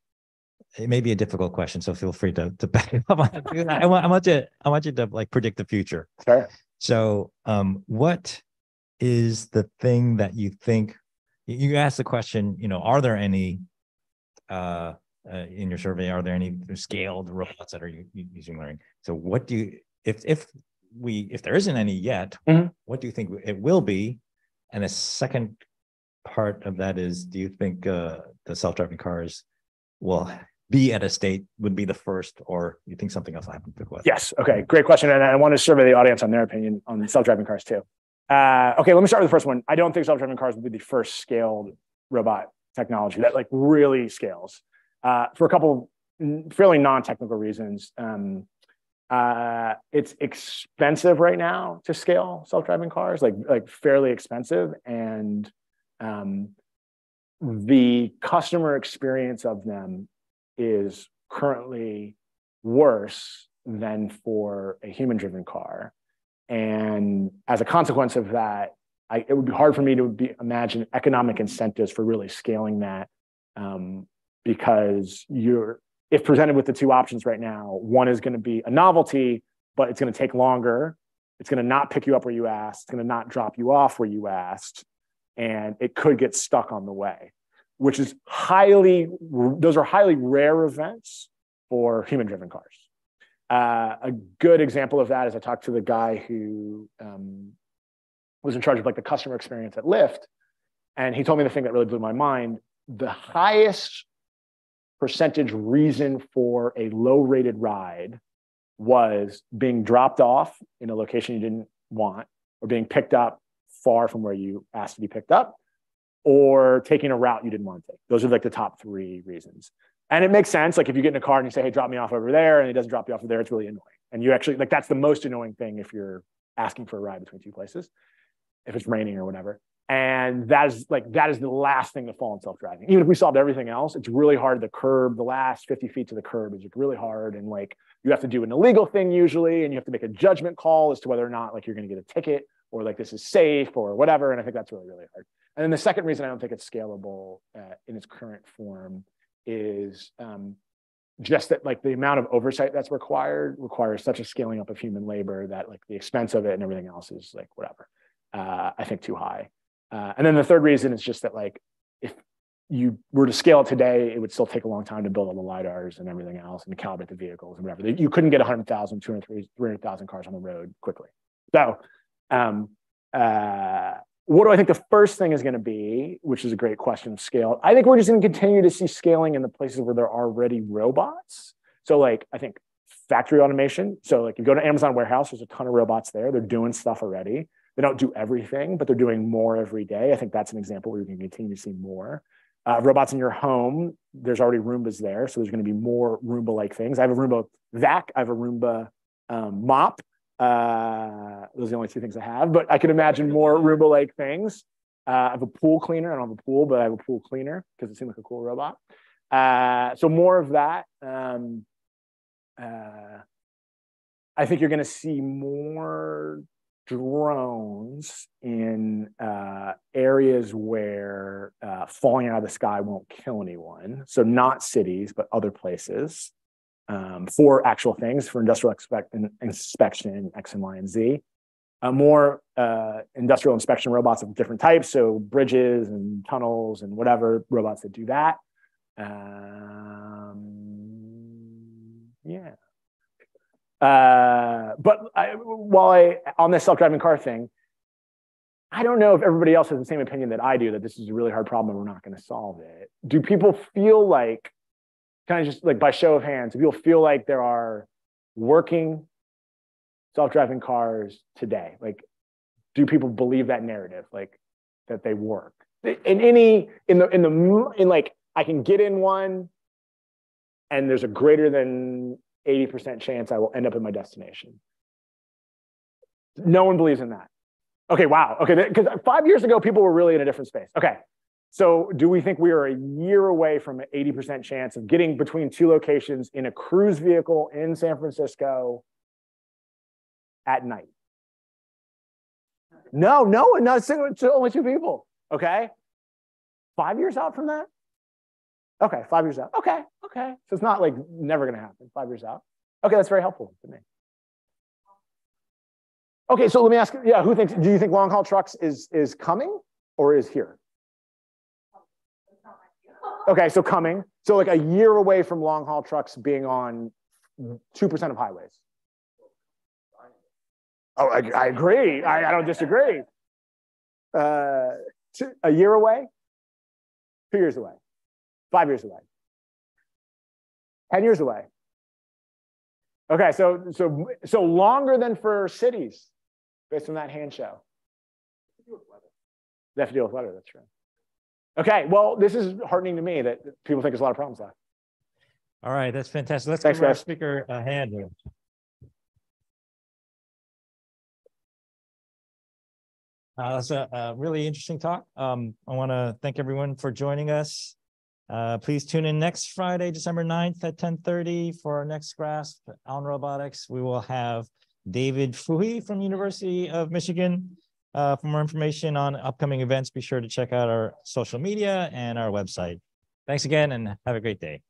it may be a difficult question, so feel free to to back it up. I want I want you I want you to like predict the future. Sure. So um, what is the thing that you think? You asked the question. You know, are there any uh, uh, in your survey? Are there any scaled robots that are using learning? So what do you, if, if we, if there isn't any yet, mm-hmm. what do you think it will be? And the second part of that is, do you think uh, the self-driving cars will be at a state would be the first, or you think something else will happen quickly? Yes. Okay. Great question. And I want to survey the audience on their opinion on self-driving cars too. Uh, okay. Let me start with the first one. I don't think self-driving cars will be the first scaled robot technology that like really scales uh, for a couple fairly non-technical reasons. Um, uh, it's expensive right now to scale self-driving cars, like like fairly expensive, and um, the customer experience of them is currently worse than for a human driven car. And as a consequence of that, I, it would be hard for me to be, imagine economic incentives for really scaling that um, because you're if presented with the two options right now, one is going to be a novelty, but it's going to take longer. It's going to not pick you up where you asked. It's going to not drop you off where you asked, and it could get stuck on the way, which is highly those are highly rare events for human-driven cars. Uh, a good example of that is I talked to the guy who um, was in charge of like the customer experience at Lyft, and he told me the thing that really blew my mind. The highest percentage reason for a low rated ride was being dropped off in a location you didn't want or being picked up far from where you asked to be picked up or taking a route you didn't want to take. Those are like the top three reasons. And it makes sense. Like if you get in a car and you say, hey, drop me off over there, and it doesn't drop you off over there, it's really annoying. And you actually, like, that's the most annoying thing if you're asking for a ride between two places, if it's raining or whatever. And that is like that is the last thing to fall in self-driving. Even if we solved everything else, it's really hard. The curb, the last 50 feet to the curb is really hard. And like you have to do an illegal thing usually, and you have to make a judgment call as to whether or not like you're going to get a ticket or like this is safe or whatever. And I think that's really, really hard. And then the second reason I don't think it's scalable uh, in its current form is um, just that like the amount of oversight that's required requires such a scaling up of human labor that like the expense of it and everything else is like whatever. Uh, I think too high. Uh, and then the third reason is just that like if you were to scale it today, it would still take a long time to build all the LiDARs and everything else and calibrate the vehicles and whatever. You couldn't get 100,000, 200, 300,000 cars on the road quickly. So um, uh, what do I think the first thing is going to be, which is a great question, of scale? I think we're just going to continue to see scaling in the places where there are already robots. So like, I think factory automation. So like you go to Amazon warehouse, there's a ton of robots there. They're doing stuff already. They don't do everything, but they're doing more every day. I think that's an example where you can continue to see more. Uh, robots in your home, there's already Roombas there. So there's going to be more Roomba like things. I have a Roomba vac, I have a Roomba um, mop. Uh, those are the only two things I have, but I can imagine more Roomba like things. Uh, I have a pool cleaner. I don't have a pool, but I have a pool cleaner because it seemed like a cool robot. Uh, so more of that. Um, uh, I think you're going to see more drones in uh, areas where uh, falling out of the sky won't kill anyone. So not cities, but other places um, for actual things, for industrial expect- inspection, X and Y and Z. Uh, more uh, industrial inspection robots of different types, so bridges and tunnels and whatever robots that do that. Um, yeah. Uh, but I, while I on this self-driving car thing, I don't know if everybody else has the same opinion that I do that this is a really hard problem and we're not going to solve it. Do people feel like, kind of just like by show of hands, do people feel like there are working self-driving cars today? Like, do people believe that narrative, like that they work? In any in the in the in like I can get in one, and there's a greater than 80% chance I will end up in my destination. No one believes in that. Okay, wow. Okay, because five years ago, people were really in a different space. Okay, so do we think we are a year away from an 80% chance of getting between two locations in a Cruise vehicle in San Francisco at night? No, no, one, not single, only two people. Okay, five years out from that, Okay, five years out. Okay, okay. So it's not like never going to happen. Five years out. Okay, that's very helpful to me. Okay, so let me ask. Yeah, who thinks? Do you think long haul trucks is is coming or is here? Okay, so coming. So like a year away from long haul trucks being on two percent of highways. Oh, I, I agree. I, I, don't disagree. Uh, two, a year away, two years away. Five years away. 10 years away. Okay, so so so longer than for cities, based on that hand show. They have to deal with weather, that's true. Okay, well, this is heartening to me that people think there's a lot of problems left. All right, that's fantastic. Let's Thanks, give our guys. speaker a hand here. Uh, that's a, a really interesting talk. Um, I want to thank everyone for joining us. Uh, please tune in next Friday, December 9th at 1030 for our next GRASP on robotics. We will have David Fouhey from University of Michigan. Uh, for more information on upcoming events, be sure to check out our social media and our website. Thanks again and have a great day.